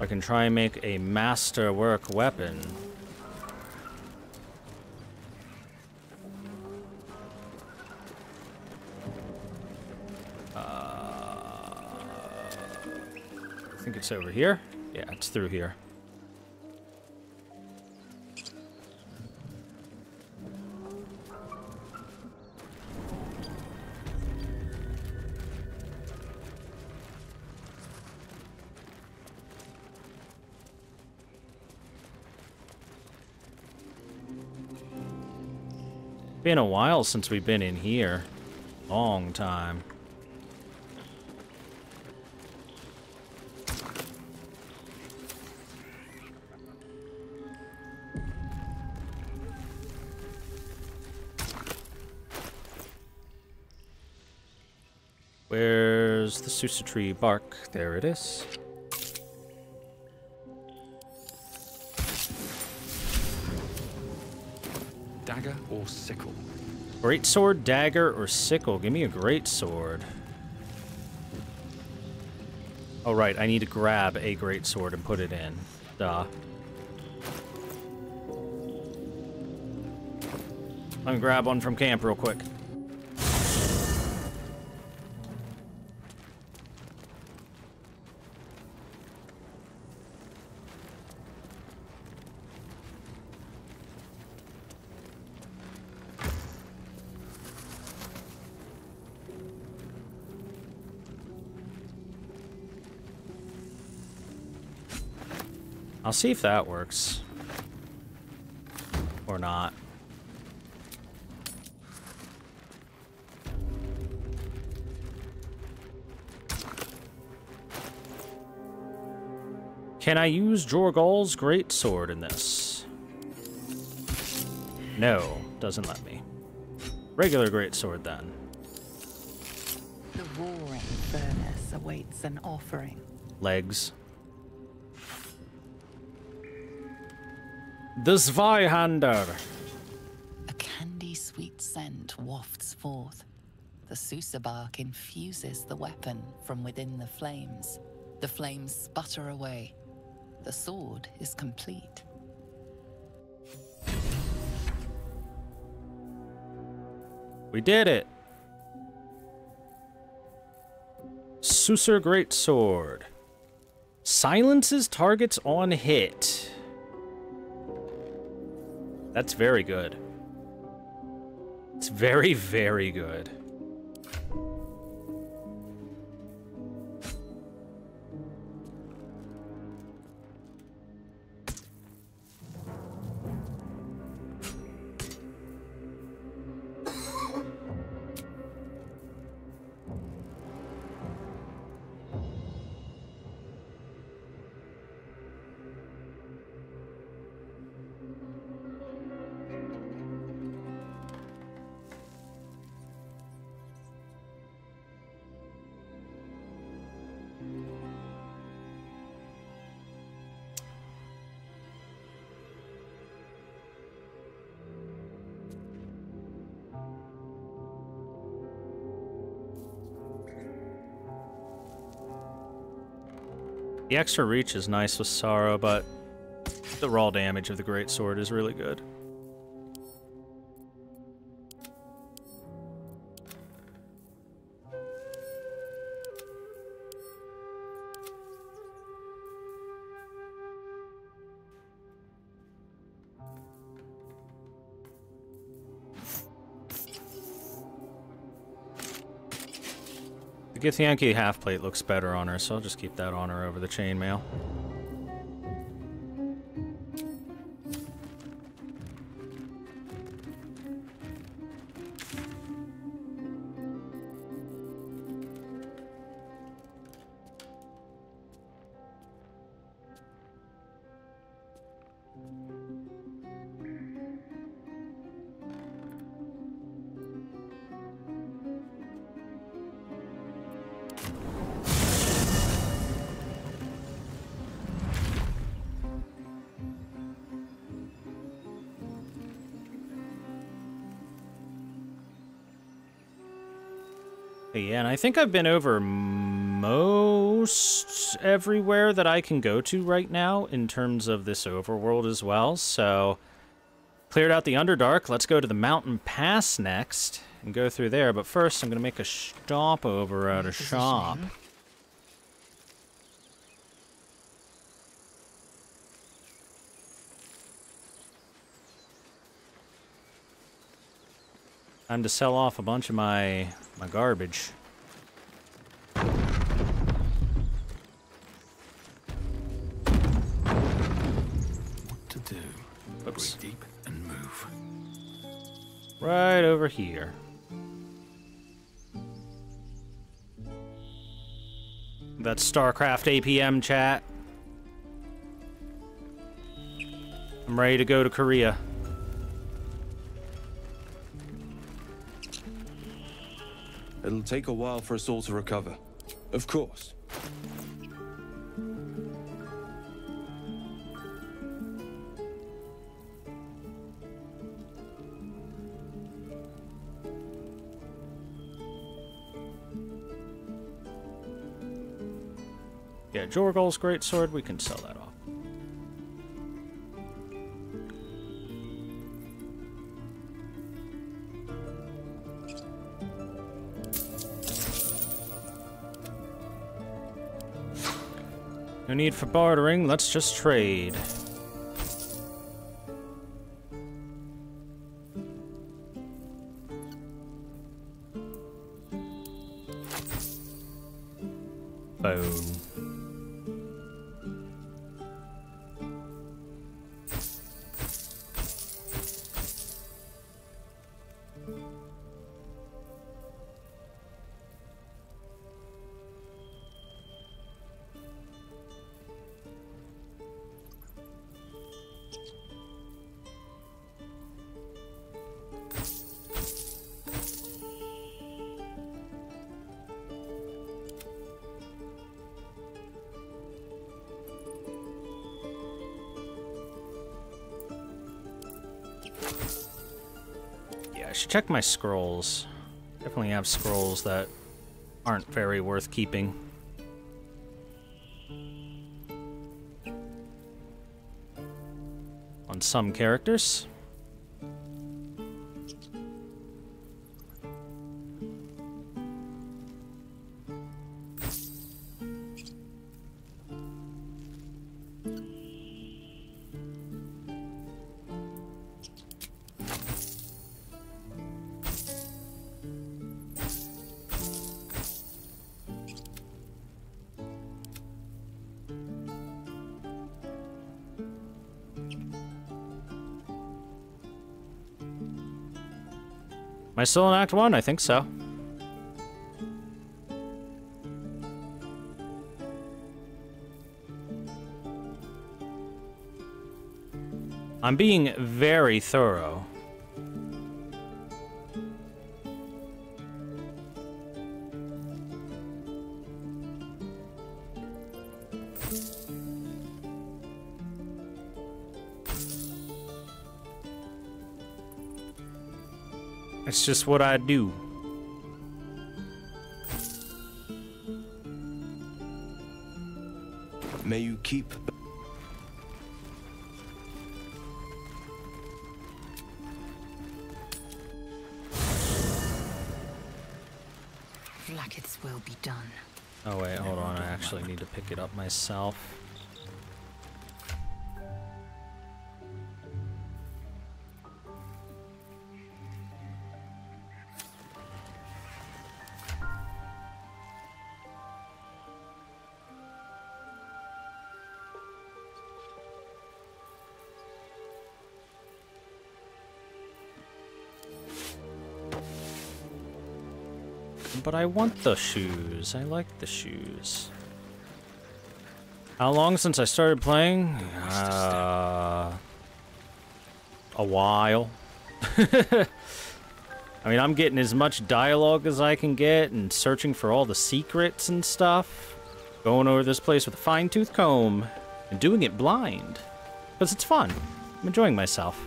I can try and make a masterwork weapon. Uh, I think it's over here. Yeah, it's through here. Been a while since we've been in here. Long time. Where's the Sussur tree bark? There it is. Dagger or sickle? Great sword, dagger, or sickle? Give me a great sword. Oh, right. I need to grab a great sword and put it in. Duh. I'm gonna grab one from camp real quick. See if that works. Or not. Can I use Jorgal's great sword in this? No, doesn't let me. Regular great sword then. The roaring furnace awaits an offering. Legs. The Zweihander. A candy sweet scent wafts forth. The Sussur bark infuses the weapon from within the flames. The flames sputter away. The sword is complete. We did it. Sussur Great Sword. Silences targets on hit. That's very good. It's very, very good. Extra reach is nice with Sorrow, but the raw damage of the Great Sword is really good. The Githyanki half plate looks better on her, so I'll just keep that on her over the chainmail. Think I've been over most everywhere that I can go to right now in terms of this overworld as well, so cleared out the Underdark. Let's go to the Mountain Pass next and go through there, but first I'm going to make a stop over at a shop. Time to sell off a bunch of my my garbage. Here. That's StarCraft APM chat. I'm ready to go to Korea. It'll take a while for us all to recover. Of course. Jorgal's great sword, we can sell that off. No need for bartering, let's just trade. Check my scrolls. Definitely have scrolls that aren't very worth keeping. On some characters. Am I still in Act 1? I think so. I'm being very thorough. It's just what I do. May you keep Vlaakith's will be done. Oh wait, hold on. I actually need to pick it up myself. But I want the shoes. I like the shoes. How long since I started playing? Uh, a while. I mean, I'm getting as much dialogue as I can get and searching for all the secrets and stuff. Going over this place with a fine-tooth comb and doing it blind. Because it's fun. I'm enjoying myself.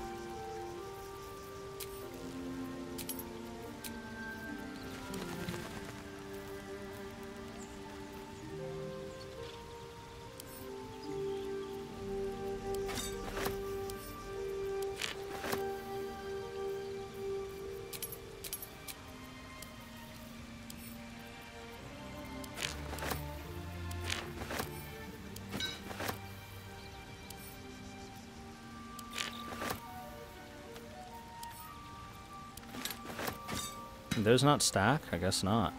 Those not stack? I guess not.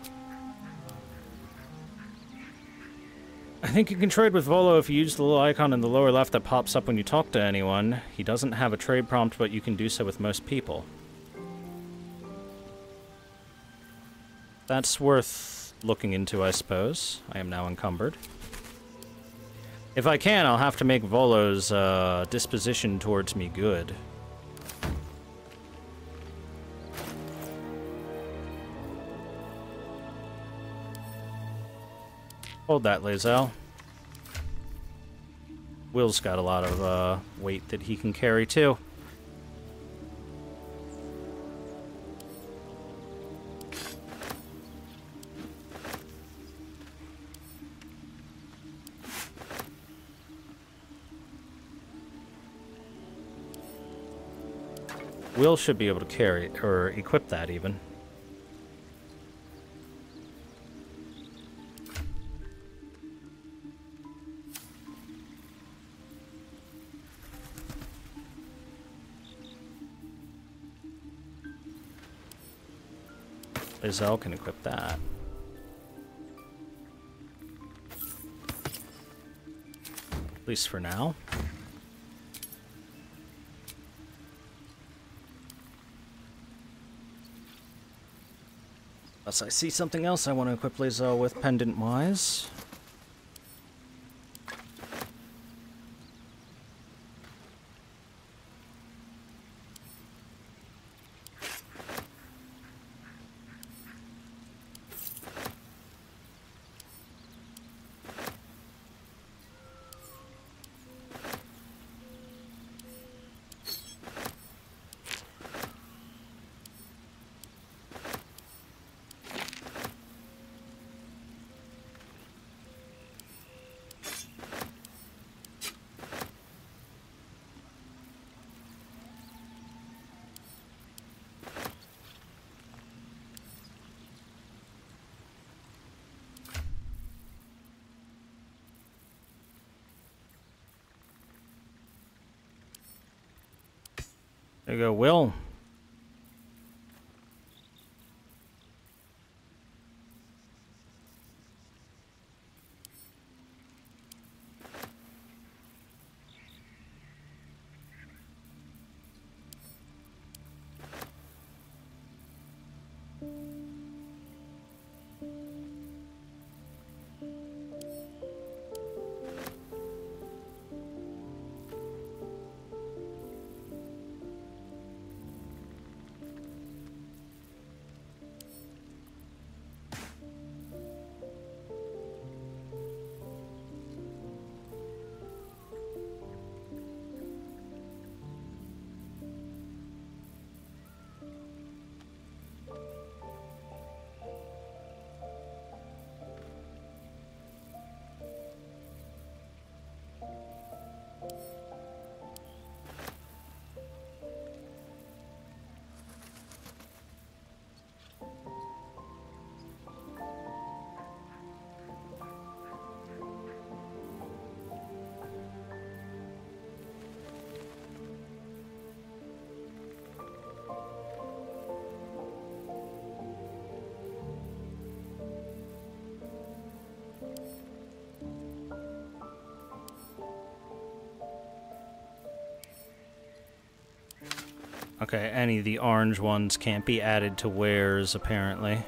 I think you can trade with Volo if you use the little icon in the lower left that pops up when you talk to anyone. He doesn't have a trade prompt, but you can do so with most people. That's worth looking into, I suppose. I am now encumbered. If I can, I'll have to make Volo's uh, disposition towards me good. Hold that, Lae'zel. Wyll's got a lot of uh, weight that he can carry, too. Wyll should be able to carry, or equip that even. Lae'zel can equip that. At least for now. Unless I see something else I want to equip Lae'zel with pendant-wise. There you go, Wyll. Okay, any of the orange ones can't be added to wares, apparently.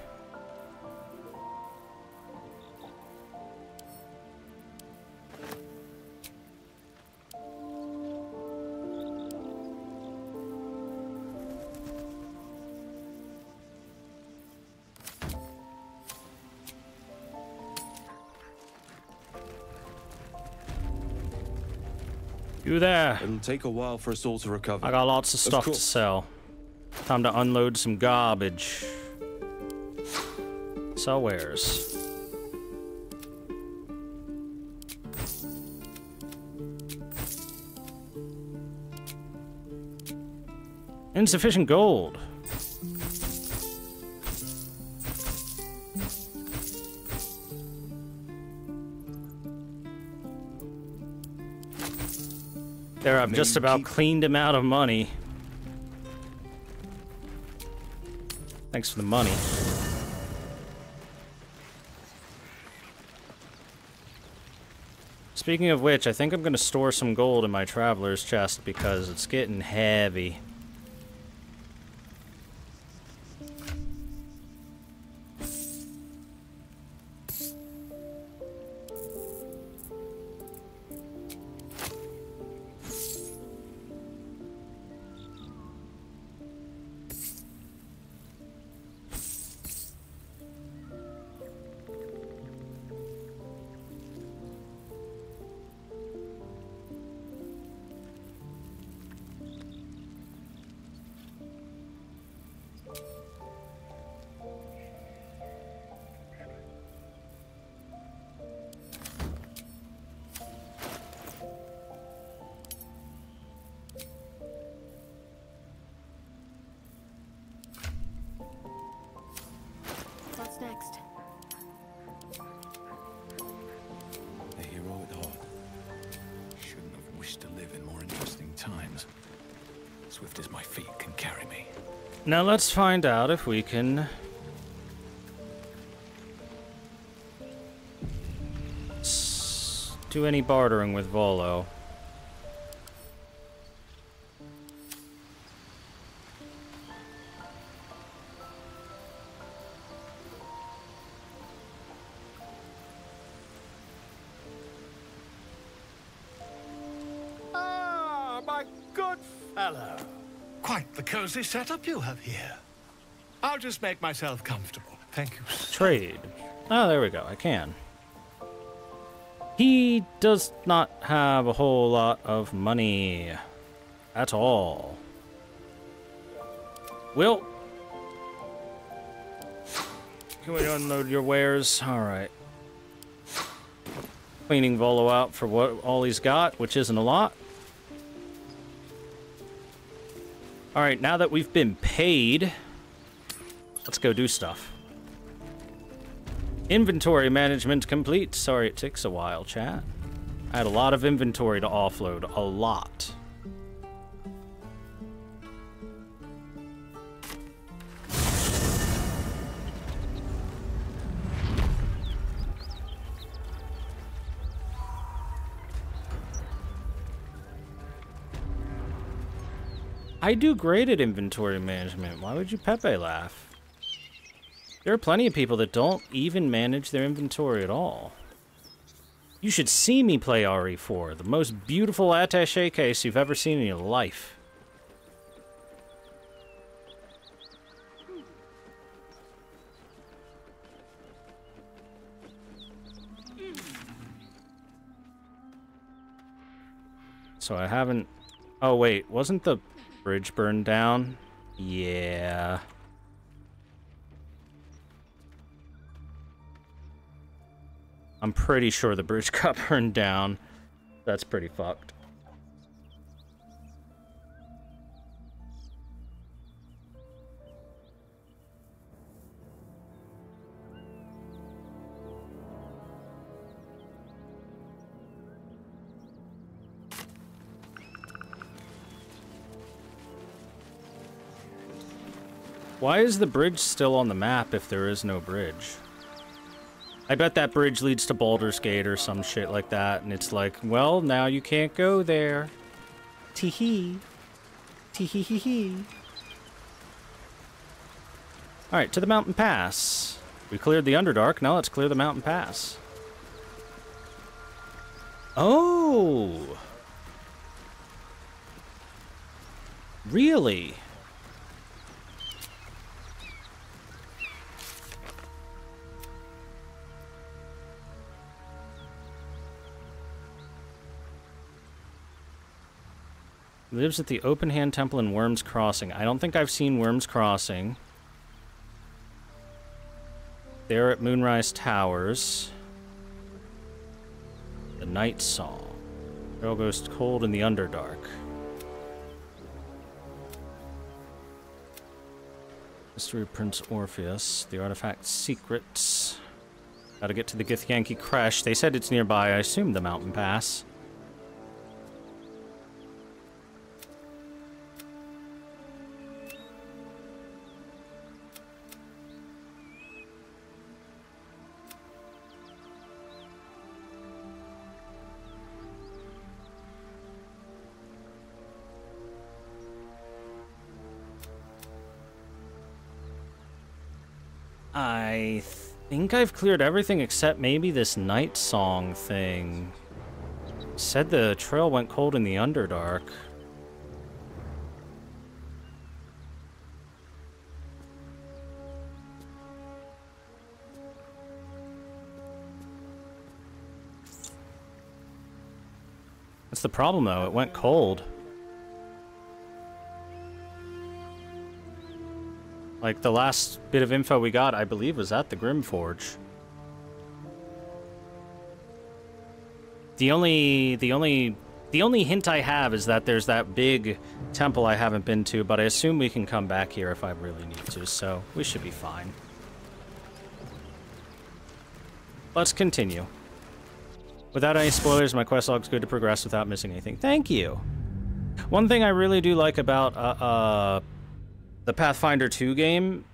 It'll take a while for us all to recover. I got lots of stuff to sell. Time to unload some garbage. Sell wares. Insufficient gold. I've just about keep- cleaned him out of money. Thanks for the money. Speaking of which, I think I'm going to store some gold in my traveler's chest because it's getting heavy. Swift as my feet can carry me. Now let's find out if we can... do any bartering with Volo. Cozy setup you have here. I'll just make myself comfortable. Thank you. Trade. Oh, there we go. I can. He does not have a whole lot of money at all. Wyll. Can we unload your wares? All right. Cleaning Volo out for what all he's got, which isn't a lot. All right, now that we've been paid, let's go do stuff. Inventory management complete. Sorry it takes a while, chat. I had a lot of inventory to offload. A lot. I do great at inventory management. Why would you Pepe laugh? There are plenty of people that don't even manage their inventory at all. You should see me play RE4, the most beautiful attache case you've ever seen in your life. So I haven't... Oh wait, wasn't the bridge burned down? Yeah... I'm pretty sure the bridge got burned down. That's pretty fucked. Why is the bridge still on the map if there is no bridge? I bet that bridge leads to Baldur's Gate or some shit like that, and it's like, well, now you can't go there. Tee-hee. Tee-hee-hee-hee. Alright, to the Mountain Pass. We cleared the Underdark, now let's clear the Mountain Pass. Oh! Really? Lives at the Open Hand Temple in Wyrm's Crossing. I don't think I've seen Wyrm's Crossing. There at Moonrise Towers. The Night Song. Girl goes cold in the Underdark. Mystery Prince Orpheus. The Artifact Secrets. Gotta get to the Githyanki Creche. They said it's nearby. I assume the Mountain Pass. I've cleared everything except maybe this night song thing. Said the trail went cold in the Underdark. That's the problem, though. It went cold. Like, the last bit of info we got, I believe, was at the Grymforge. The only... The only... The only hint I have is that there's that big temple I haven't been to, but I assume we can come back here if I really need to, so we should be fine. Let's continue. Without any spoilers, my quest log's good to progress without missing anything. Thank you. One thing I really do like about uh, uh, the Pathfinder 2 game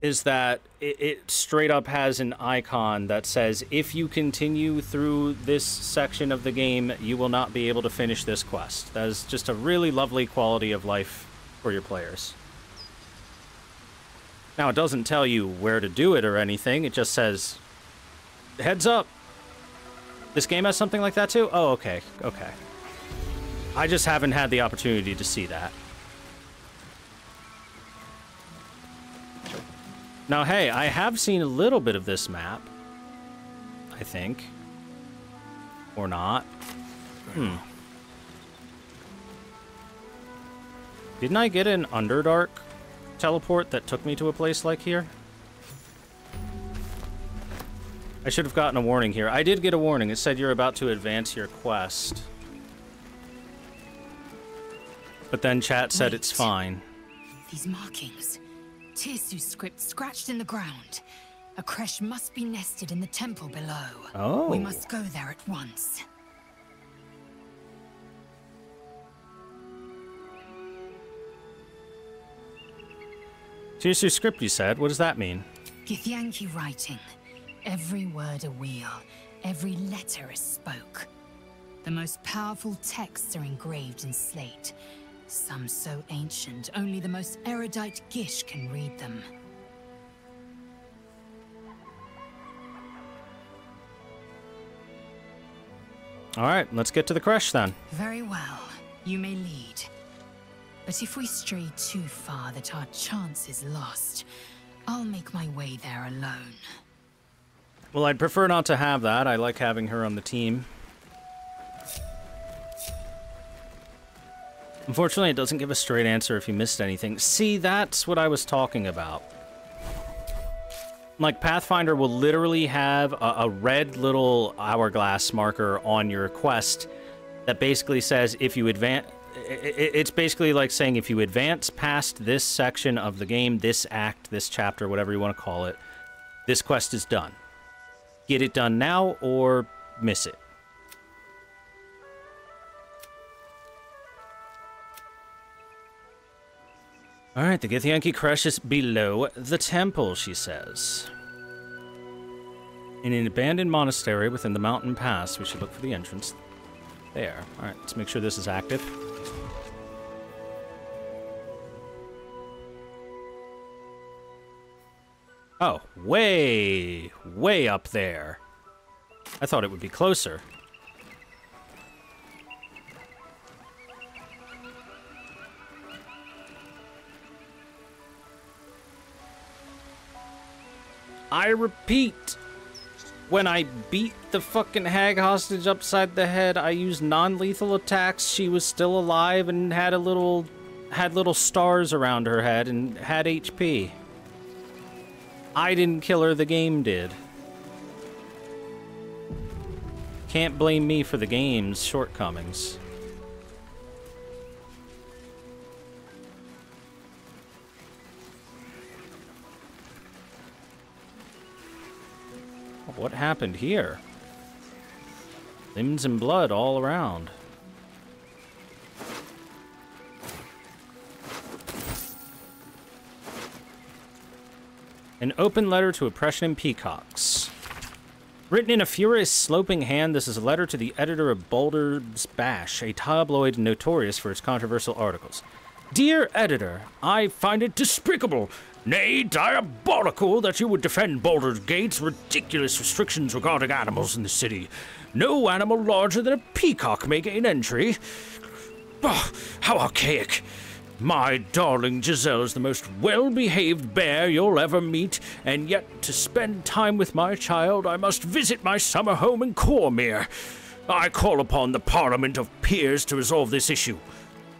is that it, it, straight up has an icon that says if you continue through this section of the game, you will not be able to finish this quest. That is just a really lovely quality of life for your players. Now, it doesn't tell you where to do it or anything, it just says, heads up. This game has something like that too? Oh, okay, okay. I just haven't had the opportunity to see that. Now, hey, I have seen a little bit of this map. I think. Or not. Hmm. Didn't I get an Underdark teleport that took me to a place like here? I should have gotten a warning here. I did get a warning. It said you're about to advance your quest. But then chat said Wait. it's fine. These markings. Tirsu script scratched in the ground. A creche must be nested in the temple below. Oh. We must go there at once. Your script, you said. What does that mean? Githyanki writing. Every word a wheel, every letter a spoke. The most powerful texts are engraved in slate. Some so ancient, only the most erudite Gish can read them. All right, let's get to the creche then. Very well. You may lead. But if we stray too far that our chance is lost, I'll make my way there alone. Well, I'd prefer not to have that. I like having her on the team. Unfortunately, it doesn't give a straight answer if you missed anything. See, that's what I was talking about. Like, Pathfinder will literally have a, a red little hourglass marker on your quest that basically says if you advance... It's basically like saying if you advance past this section of the game, this act, this chapter, whatever you want to call it, this quest is done. Get it done now or miss it. All right, the Githyanki creche is below the temple, she says. In an abandoned monastery within the mountain pass, we should look for the entrance. There. All right, let's make sure this is active. Oh, way, way up there. I thought it would be closer. I repeat, when I beat the fucking hag hostage upside the head, I used non-lethal attacks. She was still alive and had a little had little stars around her head and had HP. I didn't kill her, the game did. Can't blame me for the game's shortcomings. What happened here? Limbs and blood all around. An open letter to oppression and peacocks. Written in a furious, sloping hand, this is a letter to the editor of Baldur's Bash, a tabloid notorious for its controversial articles. Dear editor, I find it despicable Nay, diabolical that you would defend Baldur's Gate's ridiculous restrictions regarding animals in the city. No animal larger than a peacock may gain entry. Oh, how archaic. My darling Giselle is the most well behaved bear you'll ever meet, and yet to spend time with my child, I must visit my summer home in Cormyr. I call upon the Parliament of Peers to resolve this issue.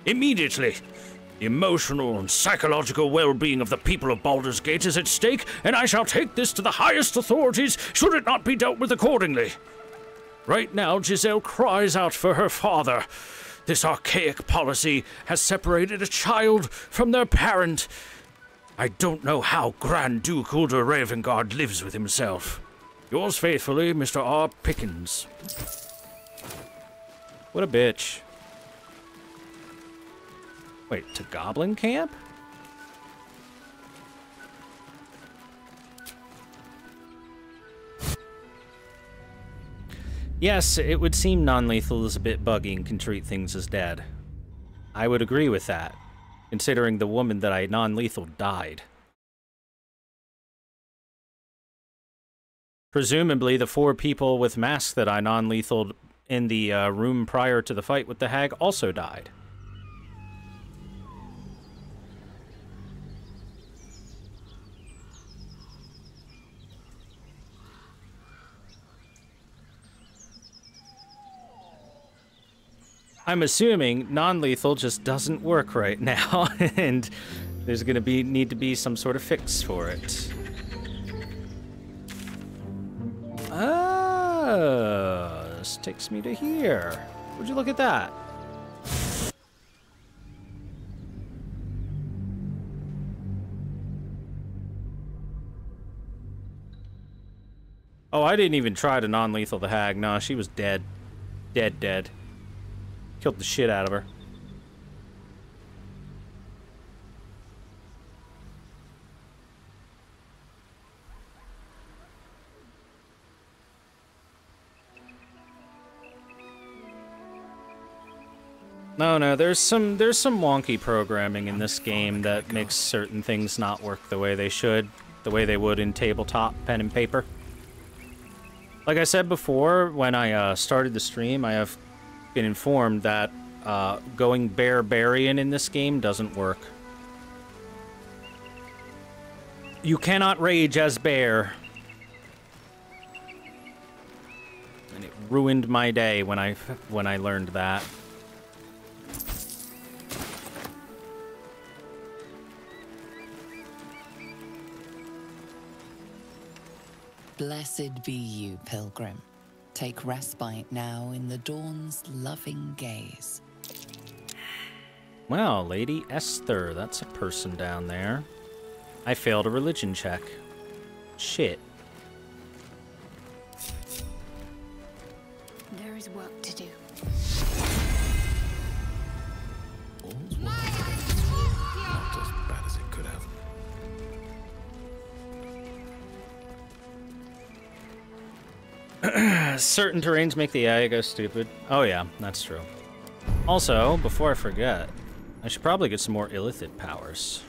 Immediately. Emotional and psychological well being of the people of Baldur's Gate is at stake, and I shall take this to the highest authorities should it not be dealt with accordingly. Right now, Giselle cries out for her father. This archaic policy has separated a child from their parent. I don't know how Grand Duke Ulder Ravengard lives with himself. Yours faithfully, Mr. R. Pickens. What a bitch. Wait, to Goblin Camp? Yes, it would seem non-lethal is a bit buggy and can treat things as dead. I would agree with that, considering the woman that I non-lethal died. Presumably, the four people with masks that I non-lethal in the uh, room prior to the fight with the hag also died. I'm assuming non-lethal just doesn't work right now, and there's gonna be need to be some sort of fix for it. Ah, this takes me to here. Would you look at that? Oh, I didn't even try to non-lethal the hag. No, she was dead. Dead, dead. Killed the shit out of her. No, no, there's some there's some wonky programming in this game that makes certain things not work the way they should, the way they would in tabletop pen and paper. Like I said before, when I uh, started the stream, I have been informed that uh, going barbarian in this game doesn't work. You cannot rage as bear. And it ruined my day when I when I learned that. Blessed be you, pilgrim. Take respite now in the dawn's loving gaze. Well, Lady Esther, that's a person down there. I failed a religion check. Shit. There is work to do. Certain terrains make the AI go stupid. Oh yeah, that's true. Also, before I forget, I should probably get some more Illithid powers.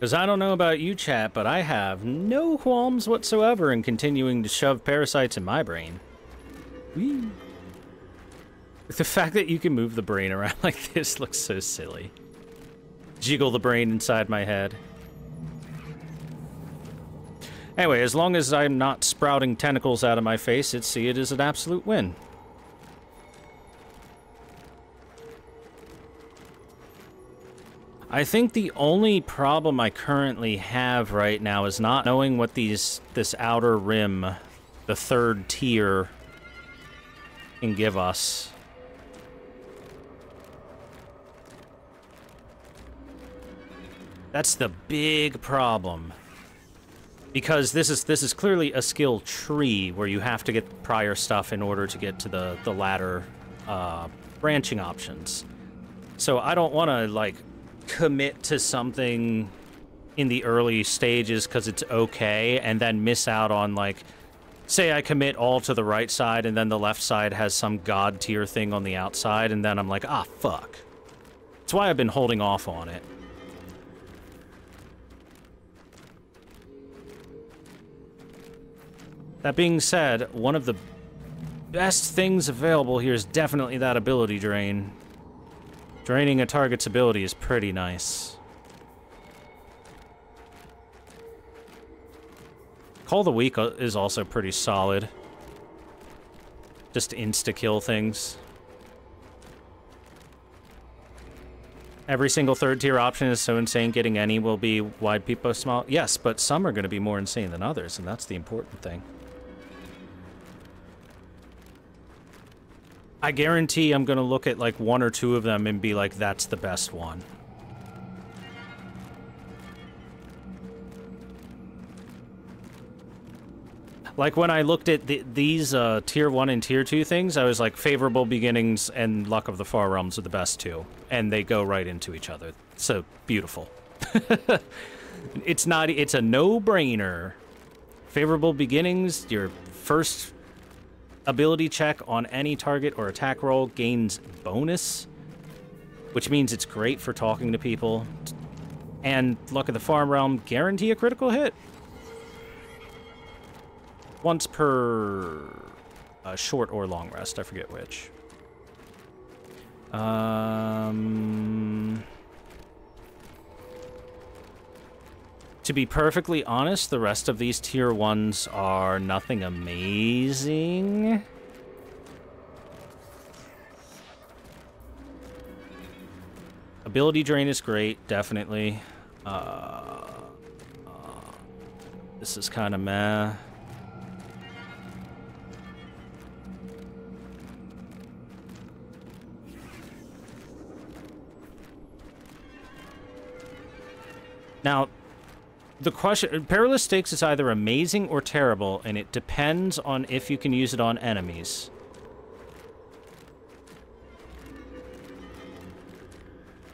Because I don't know about you, chat, but I have no qualms whatsoever in continuing to shove parasites in my brain. Whee. The fact that you can move the brain around like this looks so silly. Jiggle the brain inside my head. Anyway, as long as I'm not sprouting tentacles out of my face, it's see it as an absolute win. I think the only problem I currently have right now is not knowing what these this outer rim, the third tier, can give us. That's the big problem. Because this is this is clearly a skill tree where you have to get prior stuff in order to get to the the latter uh, branching options. So I don't want to like commit to something in the early stages because it's okay, and then miss out on like say I commit all to the right side and then the left side has some god tier thing on the outside and then I'm like, ah, fuck. That's why I've been holding off on it. That being said, one of the best things available here is definitely that ability drain. Draining a target's ability is pretty nice. Cull the Weak uh, is also pretty solid. Just insta-kill things. Every single third tier option is so insane getting any will be wide people small. Yes, but some are going to be more insane than others, and that's the important thing. I guarantee I'm going to look at like one or two of them and be like, that's the best one. Like when I looked at the, these uh, tier one and tier two things, I was like, favorable beginnings and luck of the far realms are the best two, and they go right into each other. So beautiful. it's not. It's a no-brainer. Favorable beginnings, your first ability check on any target or attack roll gains bonus, which means it's great for talking to people. And luck of the far realm, guarantee a critical hit once per uh, short or long rest. I forget which. Um, to be perfectly honest, the rest of these tier ones are nothing amazing. Ability drain is great, definitely. Uh, uh, this is kind of meh. Now, the question perilous stakes is either amazing or terrible, and it depends on if you can use it on enemies.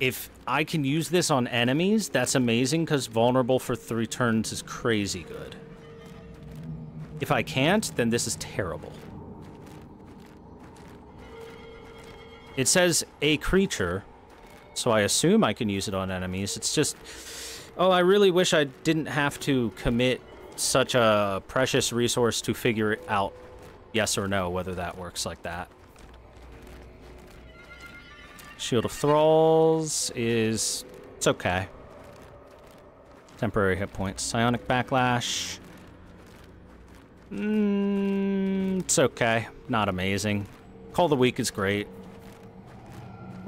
If I can use this on enemies, that's amazing because vulnerable for three turns is crazy good. If I can't, then this is terrible. It says a creature, so I assume I can use it on enemies. It's just Oh, I really wish I didn't have to commit such a precious resource to figure out yes or no whether that works like that. Shield of Thralls is... it's okay. Temporary hit points. Psionic Backlash. Mm, it's okay. Not amazing. Cull the Weak is great.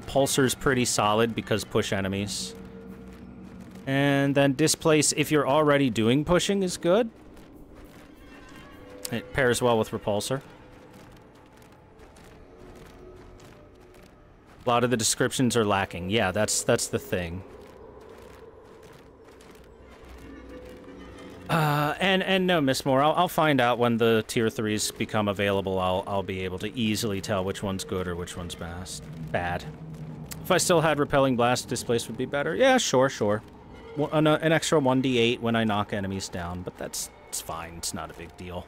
Pulsar's pretty solid because push enemies. And then displace, if you're already doing pushing, is good. It pairs well with repulsor. A lot of the descriptions are lacking. Yeah, that's that's the thing. Uh, and and no, Miss Moore, I'll, I'll find out when the tier threes become available. I'll I'll be able to easily tell which one's good or which one's bad. Bad. If I still had repelling blast, displace would be better. Yeah, sure, sure an, uh, an extra 1d8 when I knock enemies down, but that's it's fine. It's not a big deal.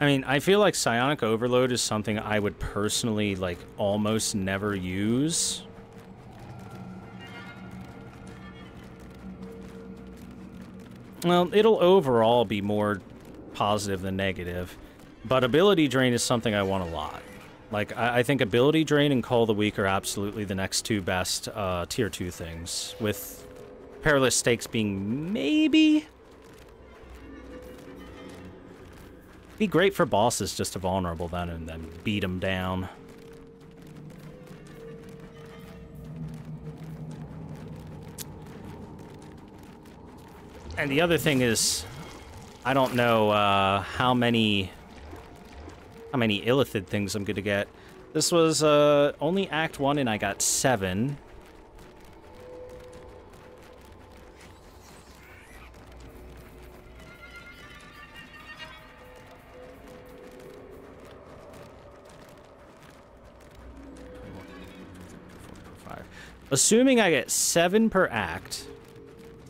I mean, I feel like Psionic Overload is something I would personally, like, almost never use. Well, it'll overall be more positive than negative. But Ability Drain is something I want a lot. Like, I, I think Ability Drain and Cull the Weak are absolutely the next two best uh, Tier 2 things, with Perilous Stakes being maybe Be great for bosses just to vulnerable them and then beat them down. And the other thing is, I don't know uh, how many how many Illithid things I'm going to get. This was uh, only Act 1 and I got 7. Assuming I get seven per act,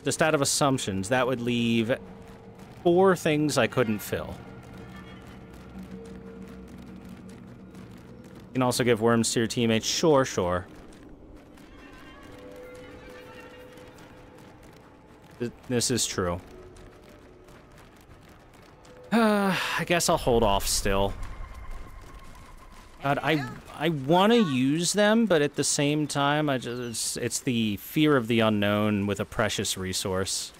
just out of assumptions, that would leave four things I couldn't fill. You can also give worms to your teammates. Sure, sure. This is true. Uh, I guess I'll hold off still. God, I I want to use them, but at the same time, I just it's the fear of the unknown with a precious resource.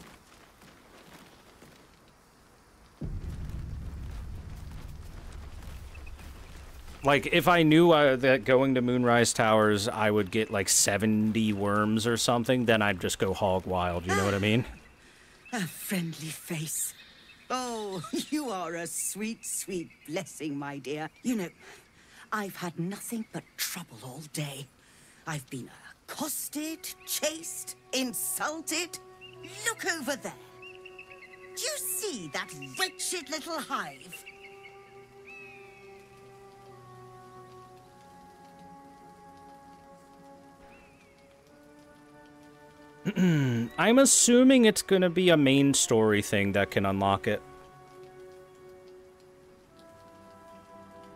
Like, if I knew uh, that going to Moonrise Towers, I would get like 70 worms or something, then I'd just go hog wild, you know what I mean? A friendly face. Oh, you are a sweet, sweet blessing, my dear. You know, I've had nothing but trouble all day. I've been accosted, chased, insulted. Look over there. Do you see that wretched little hive? I'm assuming it's going to be a main story thing that can unlock it.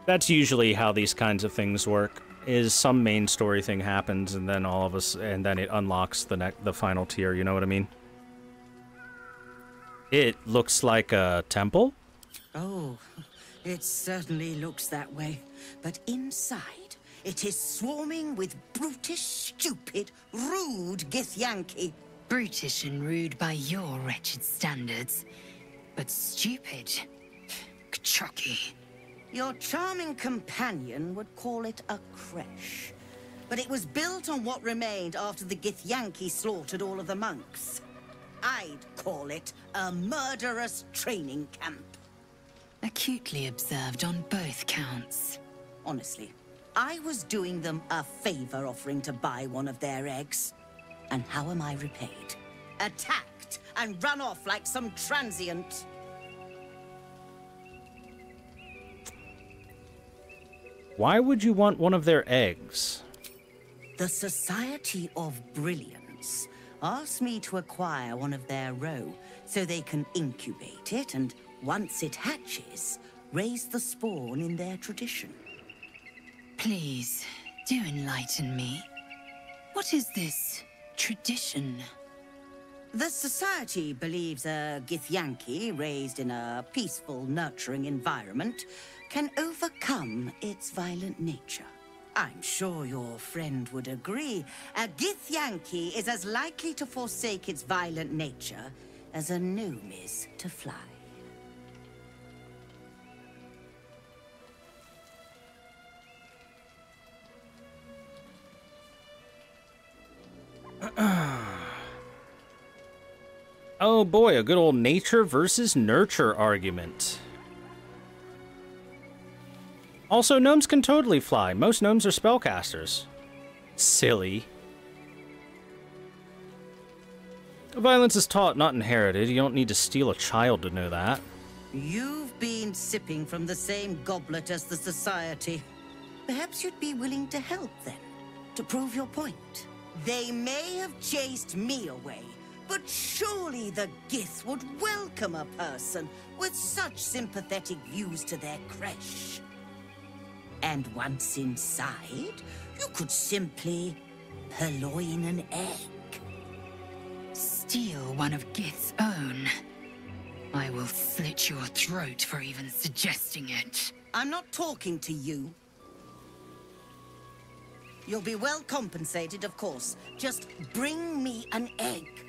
That's usually how these kinds of things work. Is some main story thing happens and then all of us and then it unlocks the next the final tier, you know what I mean? It looks like a temple? Oh, it certainly looks that way. But inside, it is swarming with brutish, stupid, rude Githyanki. Brutish and rude by your wretched standards. But stupid. Kachaki. Your charming companion would call it a creche. But it was built on what remained after the Githyanki slaughtered all of the monks. I'd call it a murderous training camp. Acutely observed on both counts. Honestly, I was doing them a favor offering to buy one of their eggs. And how am I repaid? Attacked and run off like some transient. Why would you want one of their eggs? The Society of Brilliance asked me to acquire one of their roe so they can incubate it and, once it hatches, raise the spawn in their tradition. Please, do enlighten me. What is this tradition? The Society believes a Githyanki raised in a peaceful, nurturing environment can overcome its violent nature. I'm sure your friend would agree. A Githyanki is as likely to forsake its violent nature as a gnome is to fly. oh boy, a good old nature versus nurture argument. Also, gnomes can totally fly. Most gnomes are spellcasters. Silly. Violence is taught, not inherited. You don't need to steal a child to know that. You've been sipping from the same goblet as the Society. Perhaps you'd be willing to help then, to prove your point. They may have chased me away, but surely the Gith would welcome a person with such sympathetic views to their creche. And once inside, you could simply purloin an egg. Steal one of Gith's own. I will slit your throat for even suggesting it. I'm not talking to you. You'll be well compensated, of course. Just bring me an egg.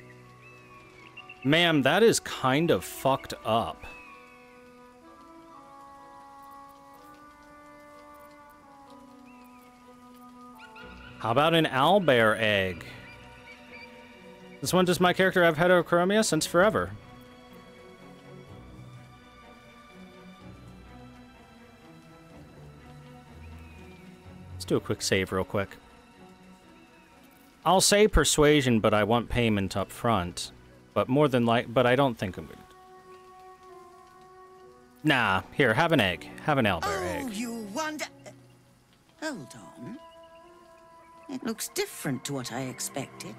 Ma'am, that is kind of fucked up. How about an owlbear egg? This one does my character have heterochromia since forever. Let's do a quick save real quick. I'll say persuasion, but I want payment up front. But more than like, but I don't think I'm good. Nah, here, have an egg. Have an owlbear oh, egg. you wonder... Hold on. It looks different to what I expected.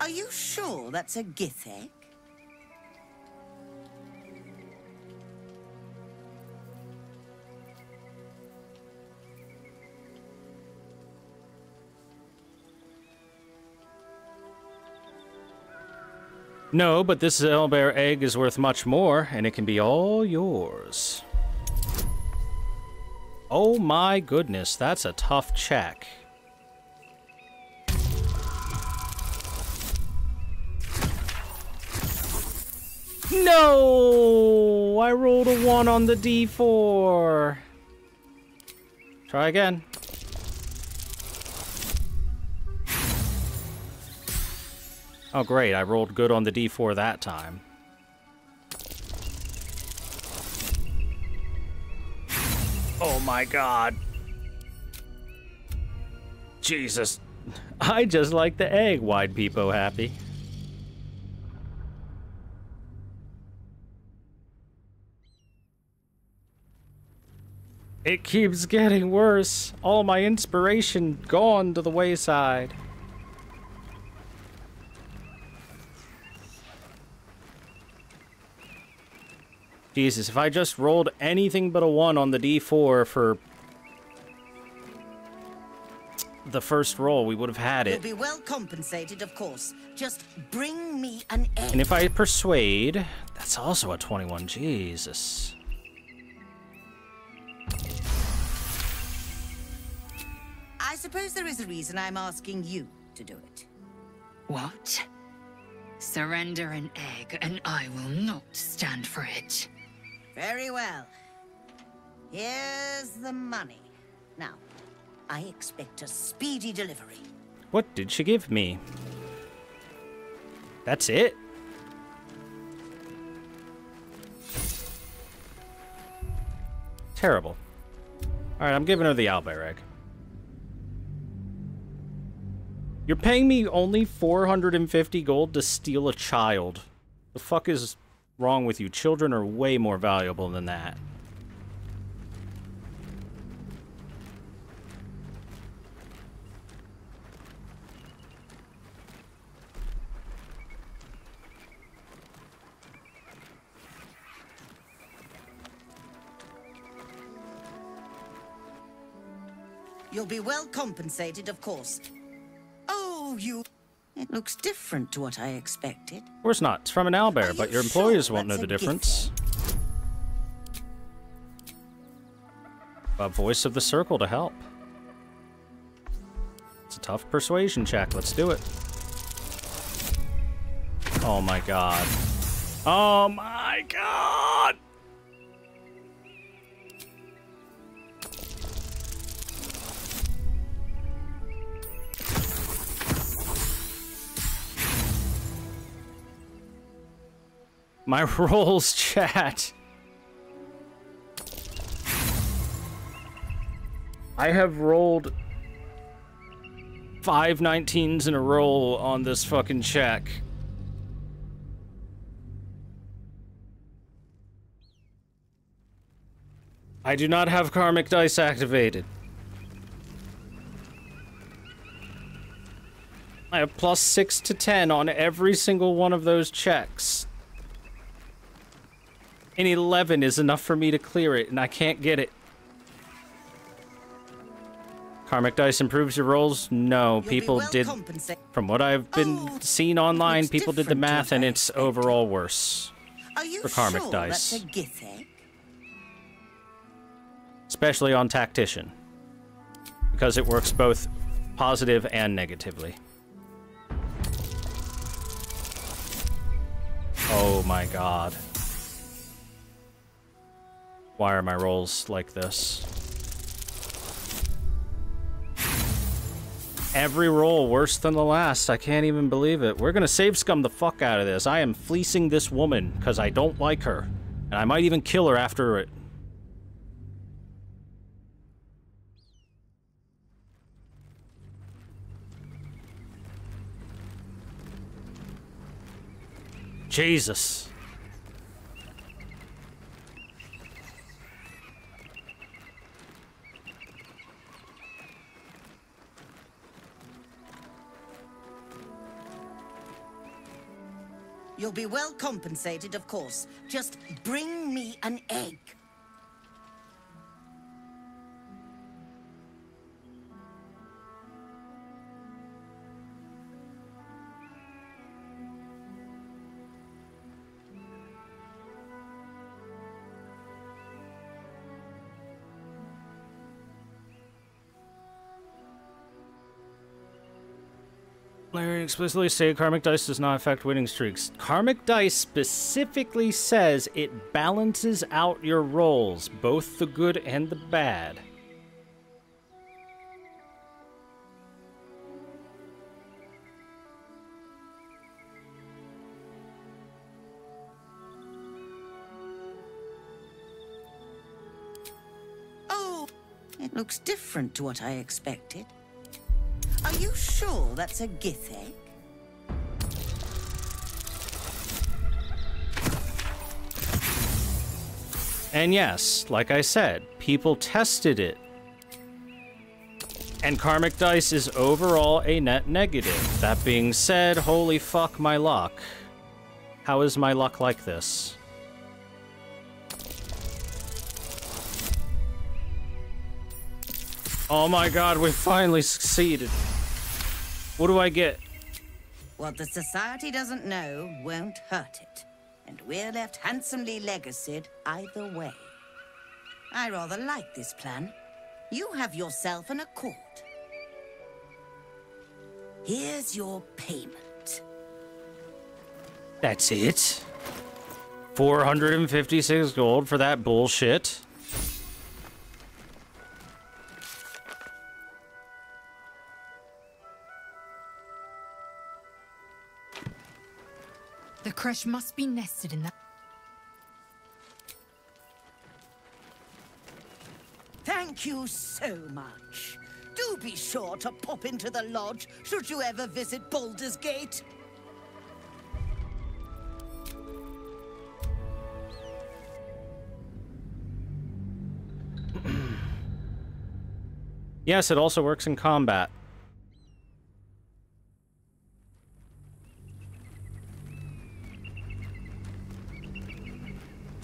Are you sure that's a Gith egg? No, but this owlbear egg is worth much more, and it can be all yours. Oh my goodness, that's a tough check. No! I rolled a 1 on the d4. Try again. Oh, great. I rolled good on the d4 that time. Oh my god. Jesus. I just like the egg, Wide Peepo happy. It keeps getting worse. All my inspiration gone to the wayside. Jesus, if I just rolled anything but a 1 on the d4 for the first roll, we would have had it. You'll be well compensated, of course. Just bring me an egg. And if I persuade, that's also a 21. Jesus. Suppose there is a reason I'm asking you to do it. What? Surrender an egg, and I will not stand for it. Very well. Here's the money. Now, I expect a speedy delivery. What did she give me? That's it? Terrible. Alright, I'm giving her the owlbear You're paying me only 450 gold to steal a child. The fuck is wrong with you? Children are way more valuable than that. You'll be well compensated, of course. Oh, you... It looks different to what I expected. Of course not. It's from an owlbear, Are but you your employers sure won't know the difference. A voice of the circle to help. It's a tough persuasion check. Let's do it. Oh my god. Oh my god! My rolls, chat. I have rolled five 19s in a row on this fucking check. I do not have karmic dice activated. I have plus 6 to 10 on every single one of those checks. An 11 is enough for me to clear it, and I can't get it. Karmic dice improves your rolls? No, You'll people well did. From what I've been Oh, seen online, people did the math, and it's overall worse. Are you for karmic sure dice. especially on tactician because it works both positive and negatively oh my god why are my rolls like this. Every roll worse than the last. I can't even believe it. We're gonna save scum the fuck out of this. I am fleecing this woman because i don't like her. And i might even kill her after it. Jesus. You'll be well compensated, of course. Just bring me an egg. Larry explicitly stated karmic dice does not affect winning streaks. Karmic dice specifically says it balances out your rolls, both the good and the bad. Oh, it looks different to what I expected. Are you sure that's a Gith? And yes, like I said, people tested it. And Karmic Dice is overall a net negative. That being said, holy fuck my luck. How is my luck like this? Oh my god, we finally succeeded. What do I get? What the Society doesn't know won't hurt it. And we're left handsomely legacied either way. I rather like this plan. You have yourself an accord. Here's your payment. That's it? 456 gold for that bullshit? The creche must be nested in that. Thank you so much. Do be sure to pop into the lodge should you ever visit Baldur's Gate. Yes, it also works in combat.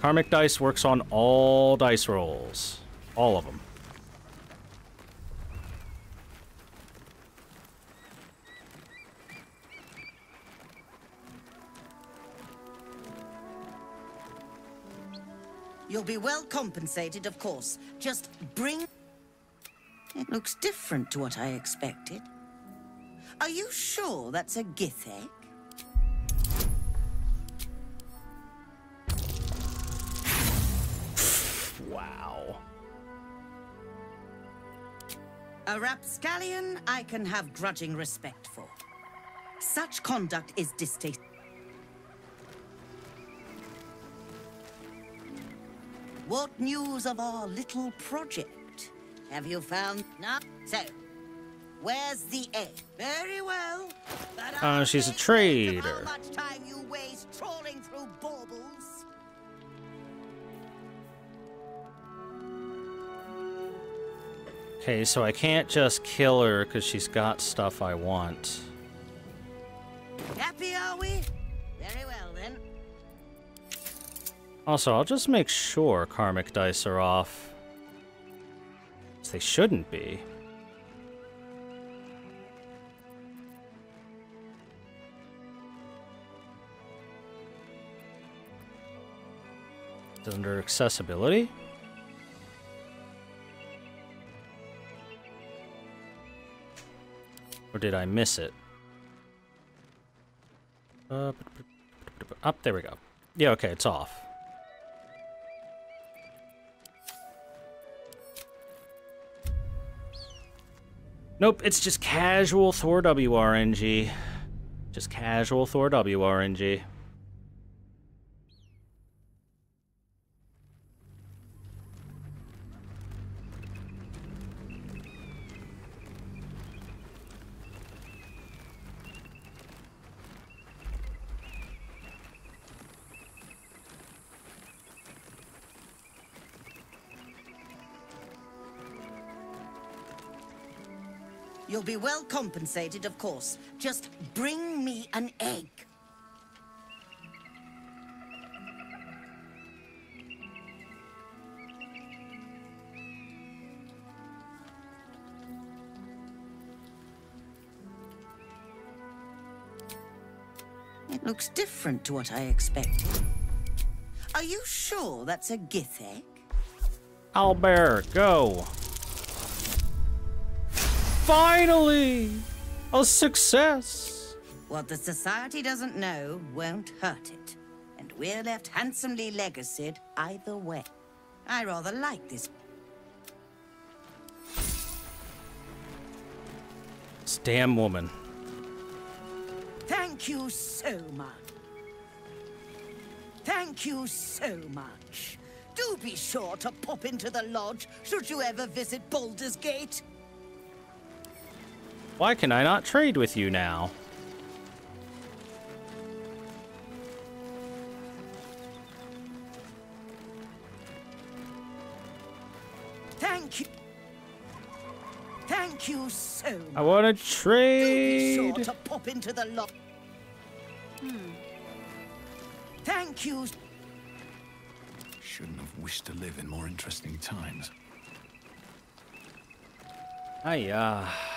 Karmic Dice works on all dice rolls. All of them. You'll be well compensated, of course. Just bring... It looks different to what I expected. Are you sure that's a Gith A rapscallion I can have grudging respect for. Such conduct is distasteful. What news of our little project? Have you found... No? So, where's the egg? Very well. But Uh, she's a trader. How much time you waste trawling through baubles? Okay, so I can't just kill her because she's got stuff I want. Happy, are we? Very well, then. Also, I'll just make sure Karmic Dice are off. They shouldn't be. Under accessibility? Or did I miss it? Uh, up, there we go. Yeah, okay, it's off. Nope, it's just casual ThorW RNG. Just casual ThorW RNG. well compensated, of course. Just bring me an egg. It looks different to what I expected. Are you sure that's a gith egg? Albert, go! Finally! A success! What the Society doesn't know won't hurt it. And we're left handsomely legacied either way. I rather like this. This damn woman. Thank you so much. Thank you so much. Do be sure to pop into the lodge should you ever visit Baldur's Gate. Why can I not trade with you now? Thank you. Thank you so much. I want to Do be sure to pop into the lodge. Hmm. Thank you. Shouldn't have wished to live in more interesting times. Hiya. With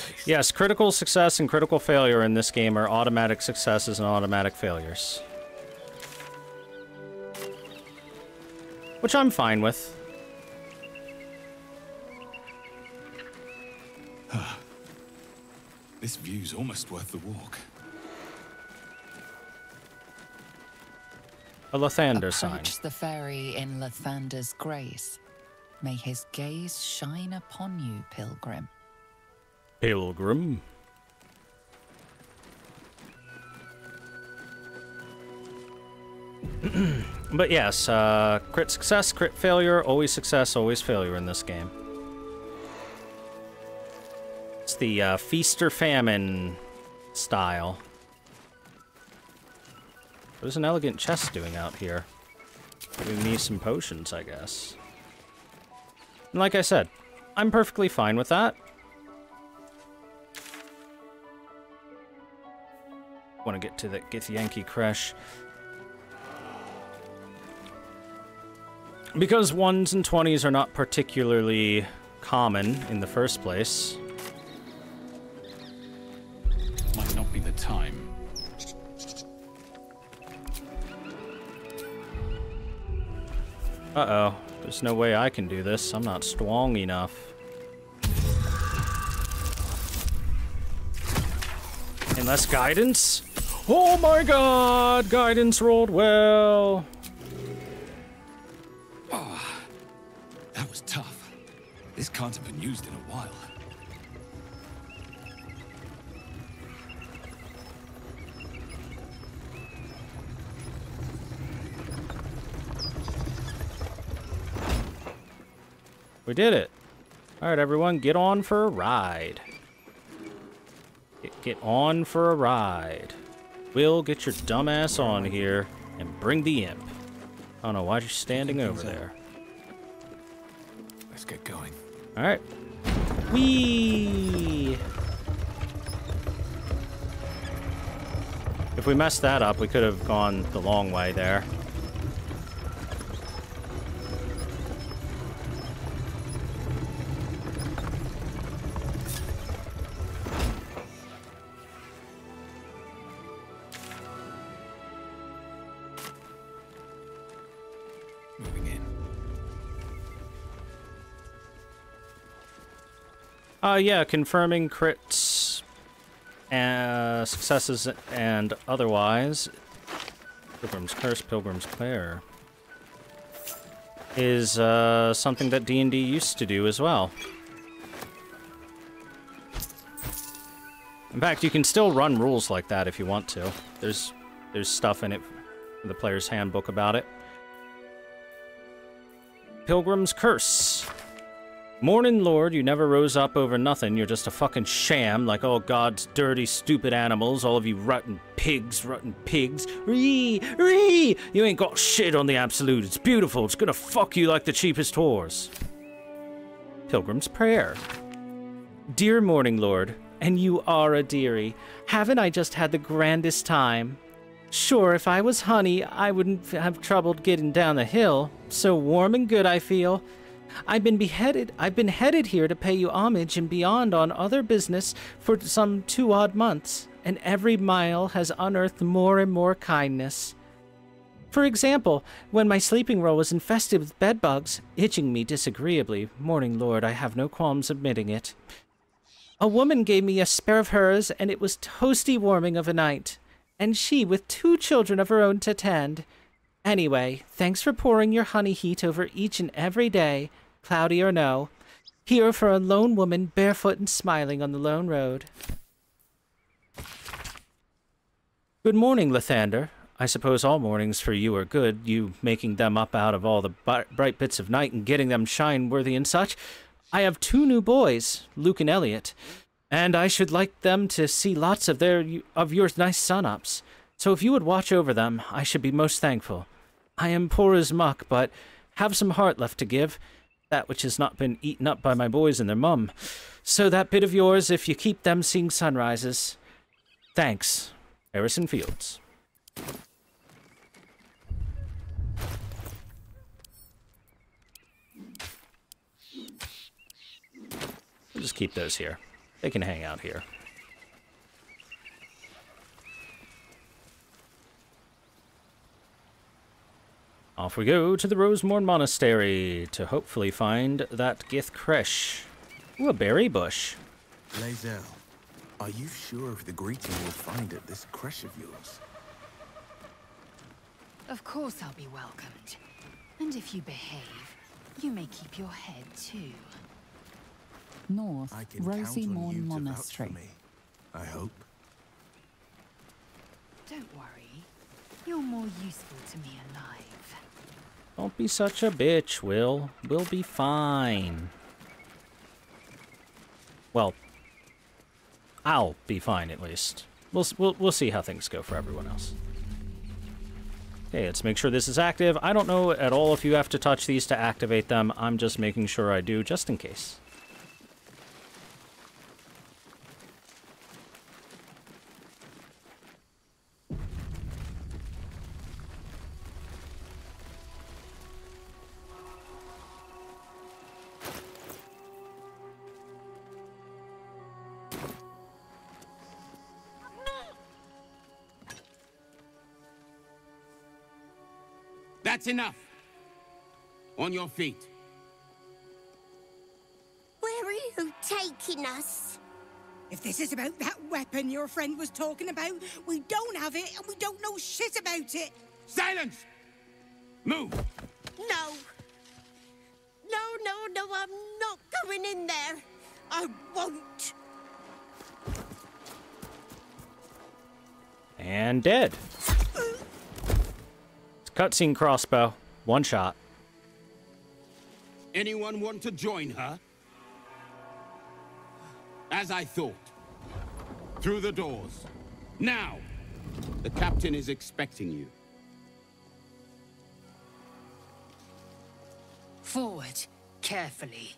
haste. Yes, critical success and critical failure in this game are automatic successes and automatic failures. Which I'm fine with. Ah. This view's almost worth the walk. A Lathander sign. Approach the fairy in Lathander's grace. May his gaze shine upon you, pilgrim. Pilgrim. but yes, uh, crit success, crit failure, always success, always failure in this game. It's the uh, feast or famine style. What is an elegant chest doing out here? Giving me some potions, I guess. And like I said, I'm perfectly fine with that. Want to get to the Githyanki Creche. Because ones and twenties are not particularly common in the first place. Might not be the time. Uh-oh. There's no way I can do this. I'm not strong enough. Unless guidance? Oh my god! Guidance rolled well. Ah, that was tough. This can't have been used in a while. We did it. All right, everyone, get on for a ride. Get, get on for a ride. Wyll, get your dumbass on here and bring the imp. Oh no, why you're you standing over there? Let's get going. All right. Whee! If we messed that up, we could have gone the long way there. Uh, yeah, confirming crits, uh, successes, and otherwise. Pilgrim's Curse, Pilgrim's Prayer is uh, something that D&D used to do as well. In fact, you can still run rules like that if you want to. There's there's stuff in it, in the player's handbook about it. Pilgrim's Curse. Morning, Lord, you never rose up over nothing. You're just a fucking sham, like all God's dirty, stupid animals, all of you rotten pigs, rotten pigs. Ree, ree! You ain't got shit on the Absolute. It's beautiful. It's gonna fuck you like the cheapest whores. Pilgrim's Prayer. Dear Morning Lord, and you are a dearie, haven't I just had the grandest time? Sure, if I was honey, I wouldn't have trouble getting down the hill. So warm and good I feel. I've been beheaded. I've been headed here to pay you homage and beyond on other business for some two odd months, and every mile has unearthed more and more kindness. For example, when my sleeping roll was infested with bedbugs, itching me disagreeably, Morning Lord, I have no qualms admitting it. A woman gave me a spare of hers, and it was toasty warming of a night, and she with two children of her own to tend. Anyway, thanks for pouring your honey heat over each and every day, cloudy or no. Here for a lone woman barefoot and smiling on the lone road. Good morning, Lathander. I suppose all mornings for you are good, you making them up out of all the bright bits of night and getting them shine worthy and such. I have two new boys, Luke and Elliot, and I should like them to see lots of their of your nice sun-ups. So if you would watch over them, I should be most thankful. I am poor as muck, but have some heart left to give, that which has not been eaten up by my boys and their mum. So that bit of yours, if you keep them seeing sunrises. Thanks, Harrison Fields. We'll just keep those here. They can hang out here. Off we go to the Rosymorn Monastery to hopefully find that Gith creche. Ooh, a berry bush. Lae'zel, are you sure of the greeting we'll find at this creche of yours? Of course I'll be welcomed. And if you behave, you may keep your head too. North, Rosymorn Monastery. I hope. Don't worry. You're more useful to me alive. Don't be such a bitch, Wyll. We'll be fine. Well, I'll be fine at least. We'll, we'll, we'll see how things go for everyone else. Okay, let's make sure this is active. I don't know at all if you have to touch these to activate them. I'm just making sure I do, just in case. That's enough. On your feet. Where are you taking us? If this is about that weapon your friend was talking about, we don't have it and we don't know shit about it. Silence! Move! No. No, no, no, I'm not going in there. I won't. And dead. Uh, Cutscene crossbow. One shot. Anyone want to join her? As I thought. Through the doors. Now! The captain is expecting you. Forward, carefully.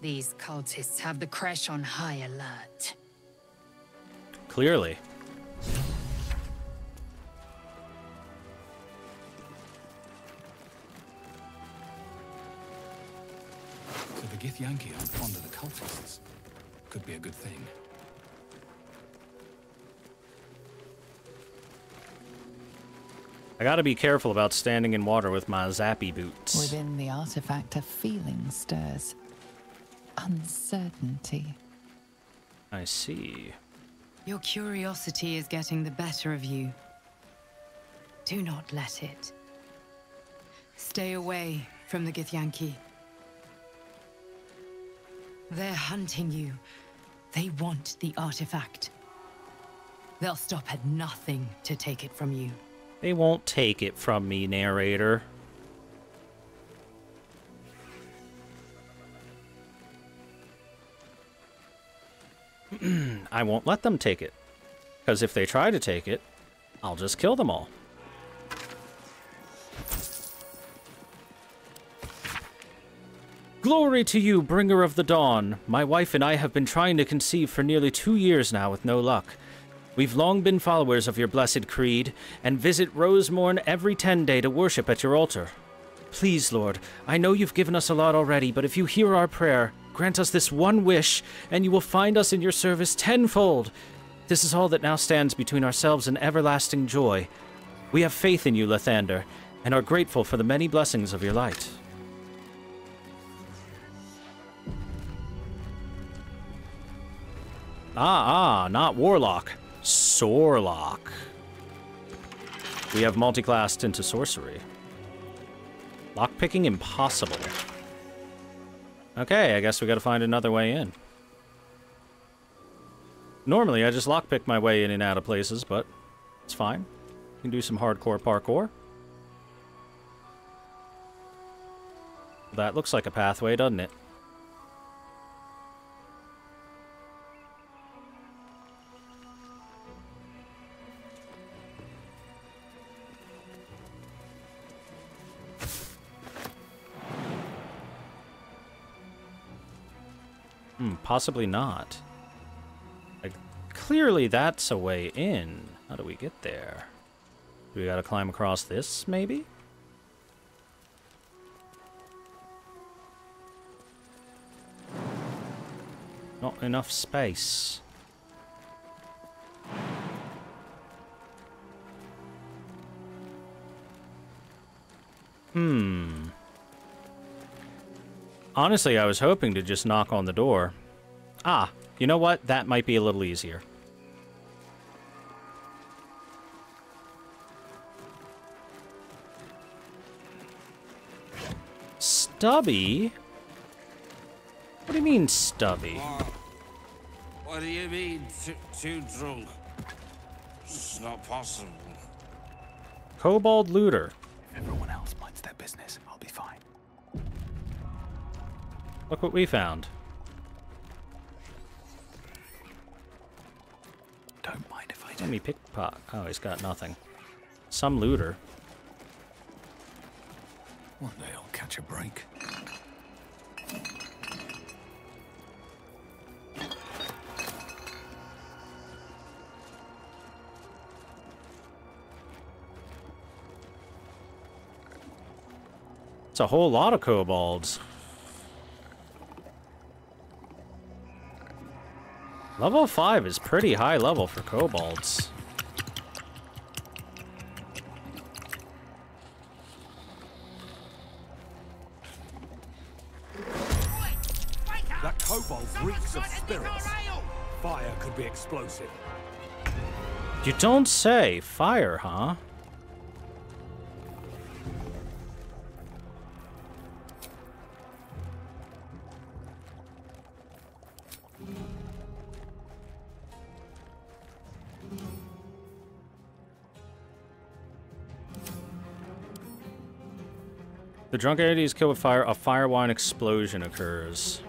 These cultists have the creche on high alert. Clearly. Githyanki aren't fond of the cultists. Could be a good thing. I gotta be careful about standing in water with my zappy boots. Within the artifact, a feeling stirs. Uncertainty. I see. Your curiosity is getting the better of you. Do not let it. Stay away from the Githyanki. They're hunting you. They want the artifact. They'll stop at nothing to take it from you. They won't take it from me, narrator. I won't let them take it. Because if they try to take it, I'll just kill them all. Glory to you, bringer of the dawn. My wife and I have been trying to conceive for nearly two years now with no luck. We've long been followers of your blessed creed and visit Rosymorn every ten day to worship at your altar. Please, Lord, I know you've given us a lot already, but if you hear our prayer, grant us this one wish, and you will find us in your service tenfold. This is all that now stands between ourselves and everlasting joy. We have faith in you, Lathander, and are grateful for the many blessings of your light. Ah, ah, not Warlock. Sorlock. We have multi-classed into sorcery. Lockpicking impossible. Okay, I guess we gotta find another way in. Normally, I just lockpick my way in and out of places, but it's fine. You can do some hardcore parkour. That looks like a pathway, doesn't it? Possibly not. Like, clearly that's a way in. How do we get there? Do we gotta climb across this, maybe? Not enough space. Hmm. Honestly, I was hoping to just knock on the door. Ah, you know what? That might be a little easier. Stubby? What do you mean, Stubby? What do you mean, too, too drunk? It's not possible. Kobold Looter. If everyone else minds their business, I'll be fine. Look what we found. Let me pickpocket. Oh, he's got nothing. Some looter. One day I'll catch a break. It's a whole lot of kobolds. Level 5 is pretty high level for kobolds. That kobold reeks of spirits. Fire could be explosive. You don't say. Fire, huh? The drunk entity is killed with fire. A fire wine explosion occurs.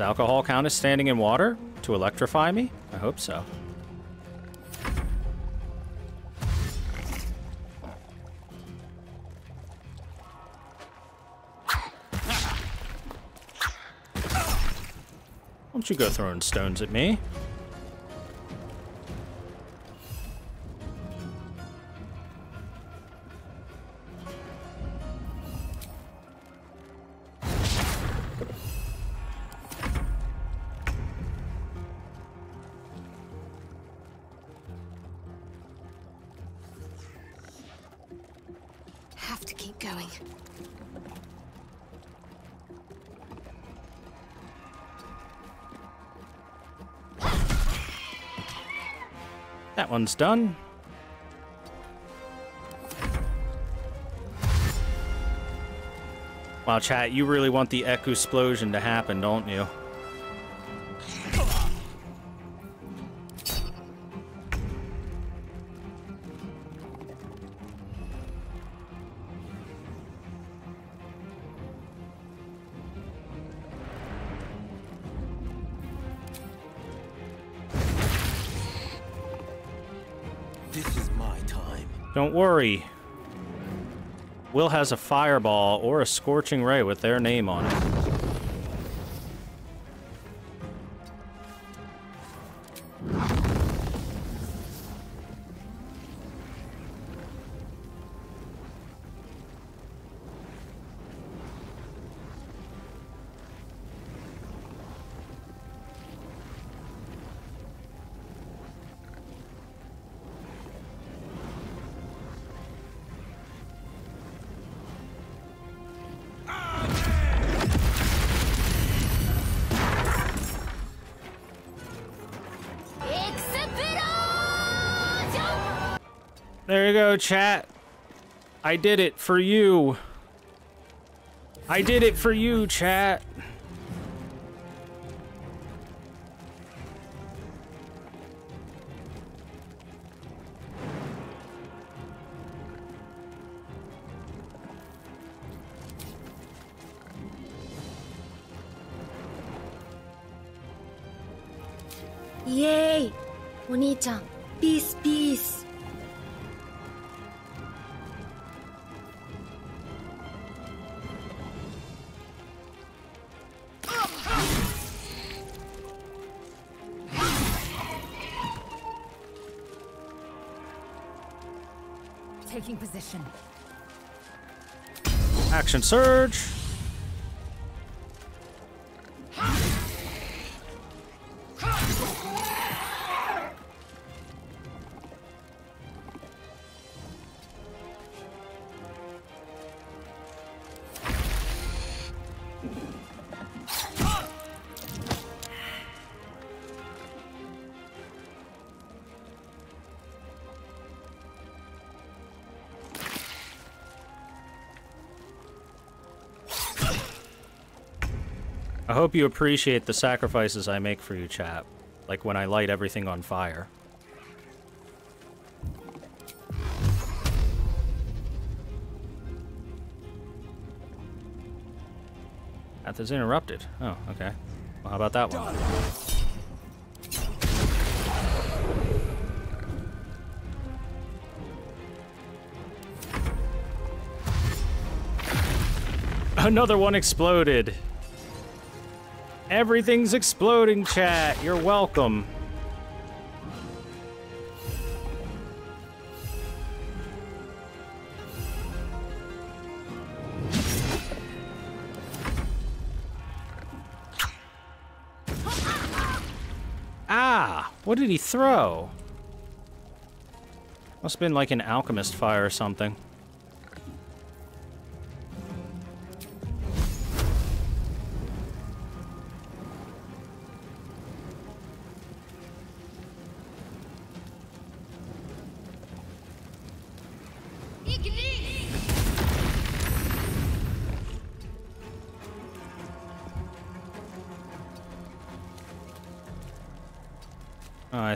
Does alcohol count as standing in water to electrify me? I hope so. Don't you go throwing stones at me. Done. Wow, chat, you really want the Echo explosion to happen, don't you? Wyll has a fireball or a scorching ray with their name on it. Chat. I did it for you. I did it for you, chat. Action surge. Hope you appreciate the sacrifices I make for you, chap. Like when I light everything on fire. Path is interrupted. Oh, okay. Well, how about that one? Another one exploded. Everything's exploding, chat. You're welcome. Ah! What did he throw? Must have been like an alchemist fire or something.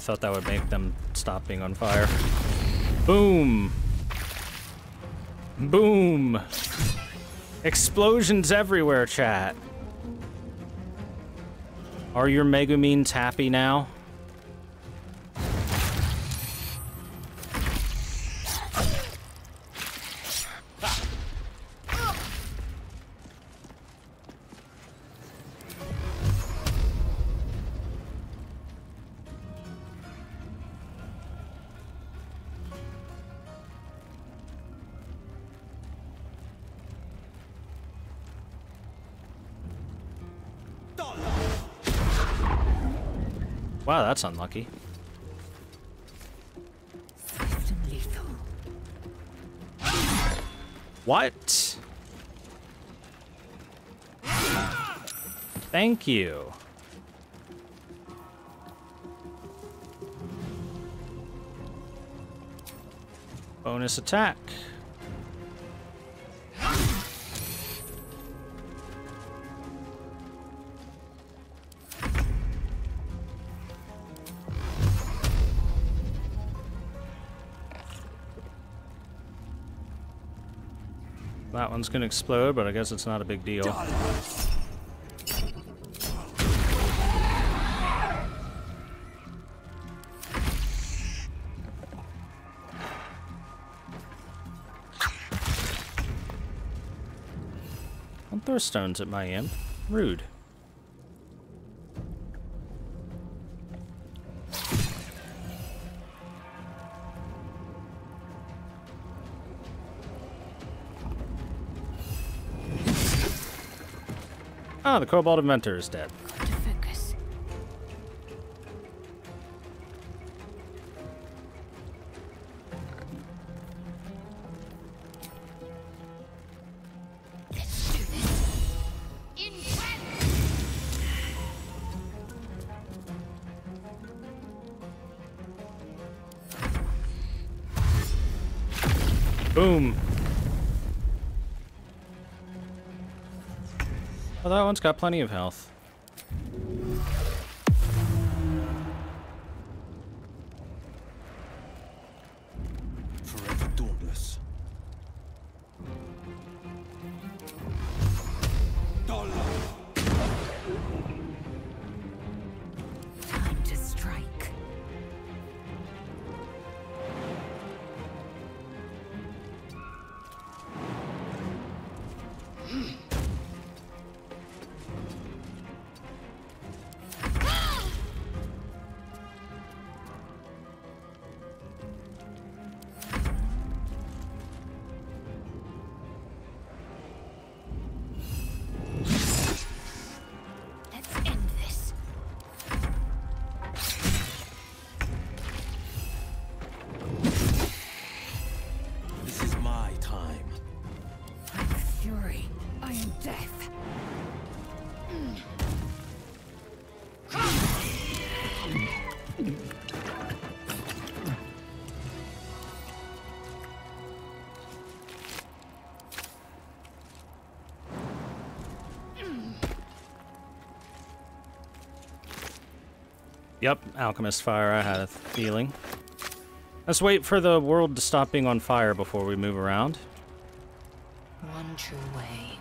Thought that would make them stop being on fire. Boom! Boom! Explosions everywhere, chat. Are your Megumins happy now? Unlucky. What? Thank you. Bonus attack. one's gonna explode, but I guess it's not a big deal. Throw stones at my end. Rude. Kobold Inventor is dead. One's got plenty of health. Am death. Yep, Alchemist Fire, I had a feeling. Let's wait for the world to stop being on fire before we move around. One true way.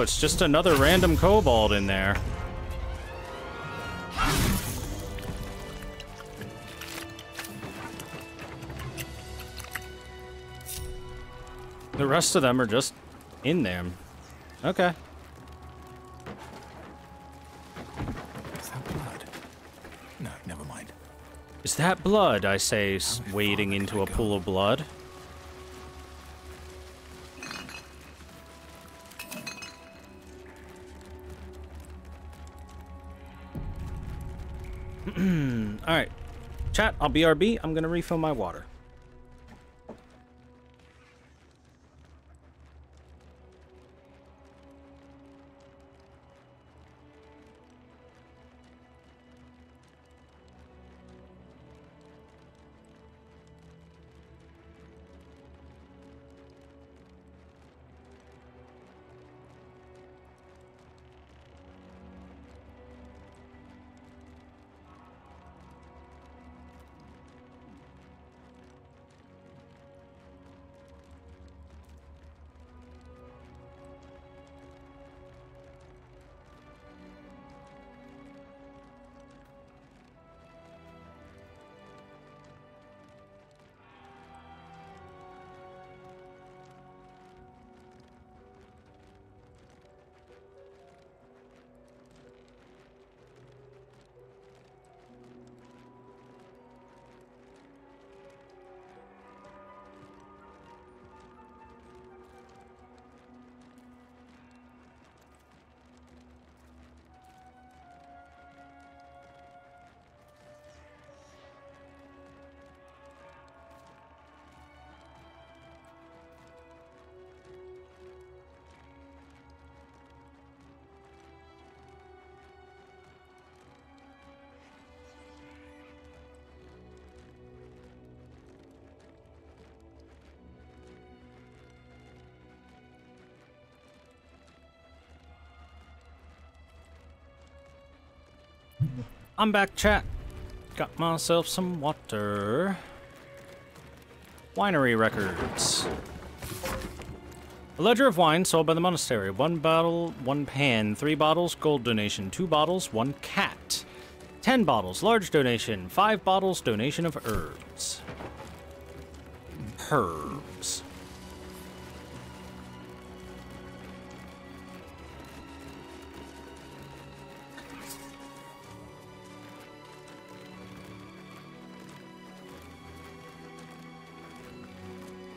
It's just another random kobold in there. The rest of them are just in there. Okay. Is that blood? No, never mind. Is that blood? I say, wading into a pool of blood. Chat, I'll BRB. I'm gonna refill my water. I'm back, chat. Got myself some water. Winery records. A ledger of wine sold by the monastery. One bottle, one pan. Three bottles, gold donation. Two bottles, one cat. Ten bottles, large donation. Five bottles, donation of herbs. Herbs.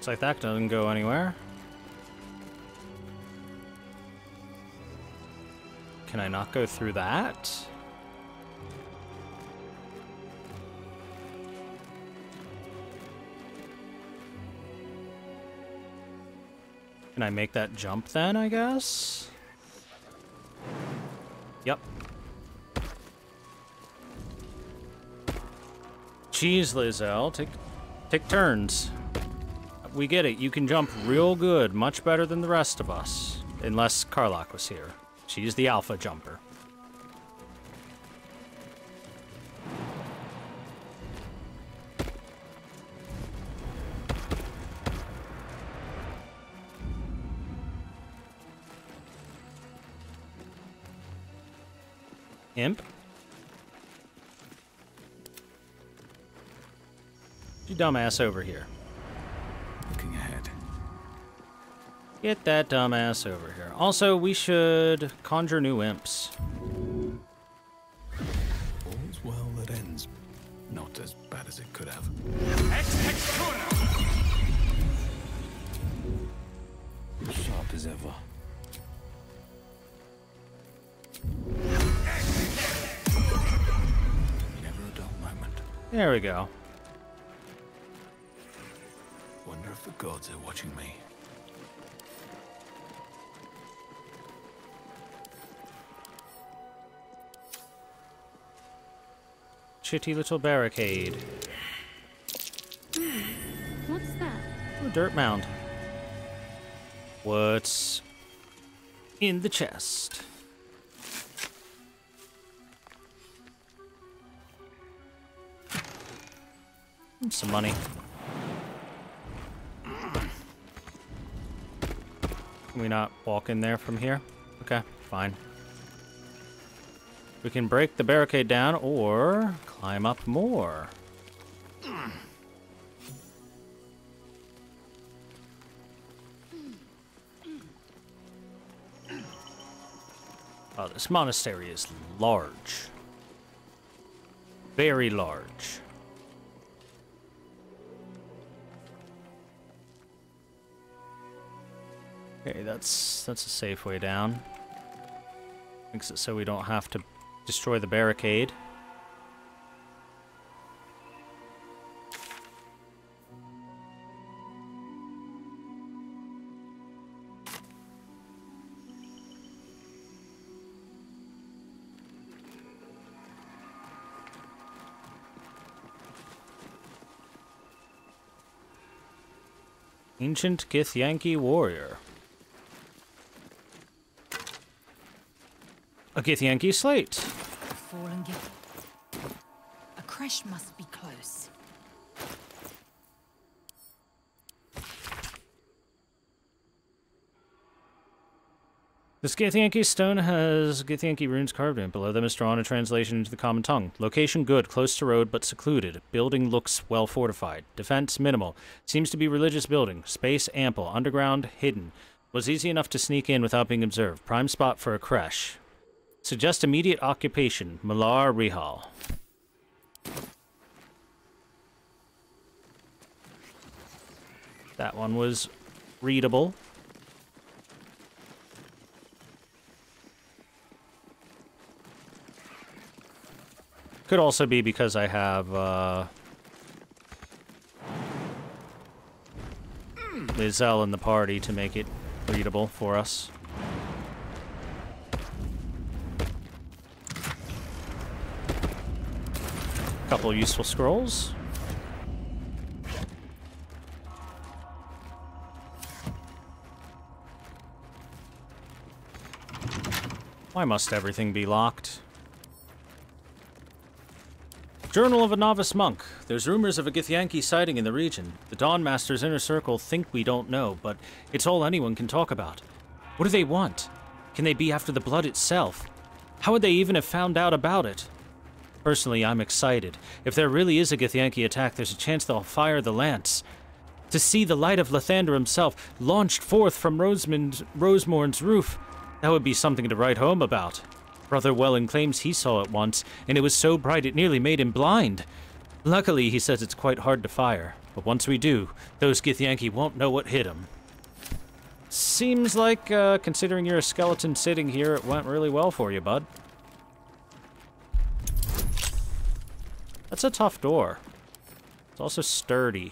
Looks like that doesn't go anywhere. Can I not go through that? Can I make that jump then, I guess? Yep. Cheese, Lae'zel. Take, take turns. We get it. You can jump real good. Much better than the rest of us. Unless Karlach was here. She's the alpha jumper. Imp? You dumbass over here. Get that dumbass over here. Also, we should conjure new imps. Chitty little barricade. What's that? Dirt mound. What's in the chest? Some money. Can we not walk in there from here? Okay, fine. We can break the barricade down or climb up more. Oh, this monastery is large. Very large. Okay, that's that's a safe way down. Makes it so we don't have to destroy the barricade. Ancient Githyanki warrior. A Githyanki slate. Fallen Gith. A creche must be close. This Githyanki stone has Githyanki runes carved in. it. Below them is drawn a translation into the common tongue. Location good, close to road but secluded. Building looks well fortified. Defense minimal. Seems to be religious building. Space ample. Underground hidden. Was easy enough to sneak in without being observed. Prime spot for a creche. Suggest immediate occupation. Malar Rihal. That one was readable. Could also be because I have uh, Lae'zel in the party to make it readable for us. Couple useful scrolls. Why must everything be locked? Journal of a Novice Monk. There's rumors of a Githyanki sighting in the region. The Dawn Master's inner circle think we don't know, but it's all anyone can talk about. What do they want? Can they be after the blood itself? How would they even have found out about it? Personally, I'm excited. If there really is a Githyanki attack, there's a chance they'll fire the lance. To see the light of Lathander himself launched forth from Rosamond's, Rosymorn's roof, that would be something to write home about. Brother Welland claims he saw it once, and it was so bright it nearly made him blind. Luckily, he says it's quite hard to fire, but once we do, those Githyanki won't know what hit them. Seems like, uh, considering you're a skeleton sitting here, it went really well for you, bud. That's a tough door. It's also sturdy.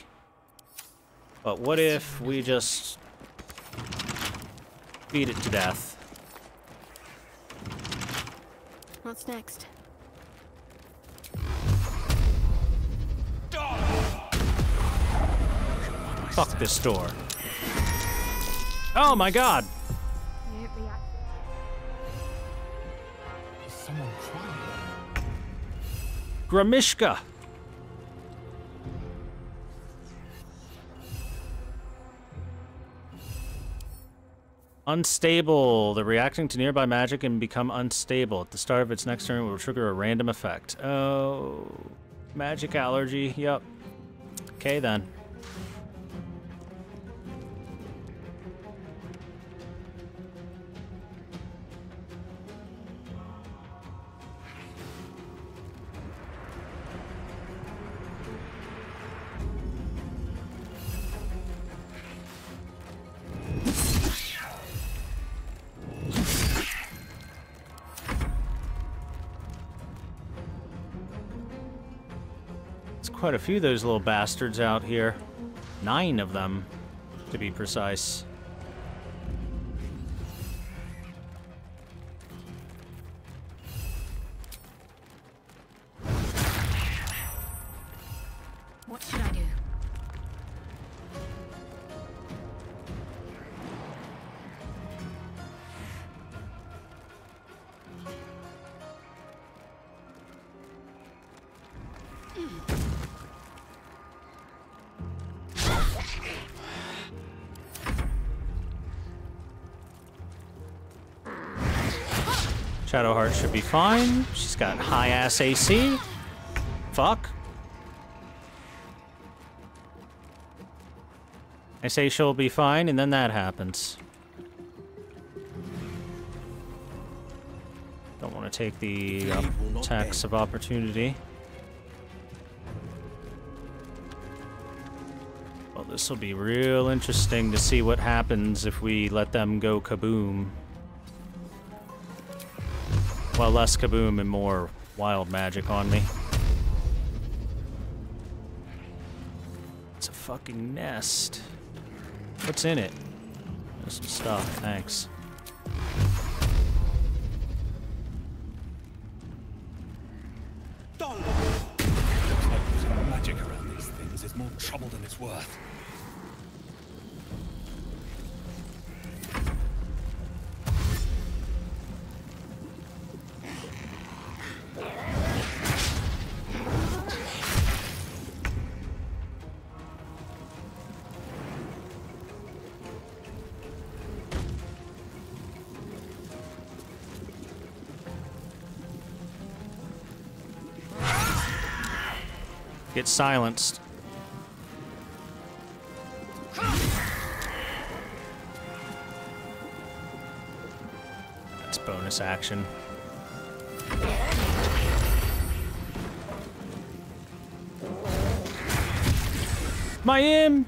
But what if we just beat it to death? What's next? Fuck this door. Oh my god! Gremishka! Unstable. The reacting to nearby magic and become unstable. At the start of its next turn, it will trigger a random effect. Oh, magic allergy. Yep. Okay then. Quite a few of those little bastards out here. Nine of them, to be precise. Fine. She's got high ass AC. Fuck. I say she'll be fine, and then that happens. Don't want to take the uh, attacks of opportunity. Well, this will be real interesting to see what happens if we let them go kaboom. Well, less kaboom and more wild magic on me. It's a fucking nest. What's in it? There's some stuff, thanks. Using magic around these things more trouble than it's worth. Get silenced. That's bonus action. My imp!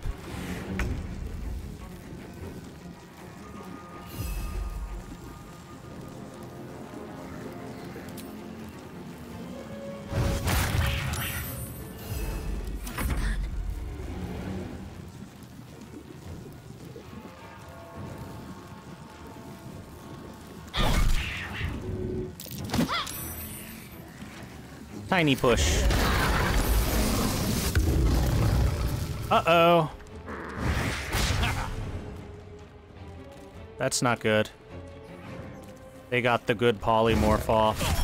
tiny push. Uh-oh. That's not good. They got the good polymorph off.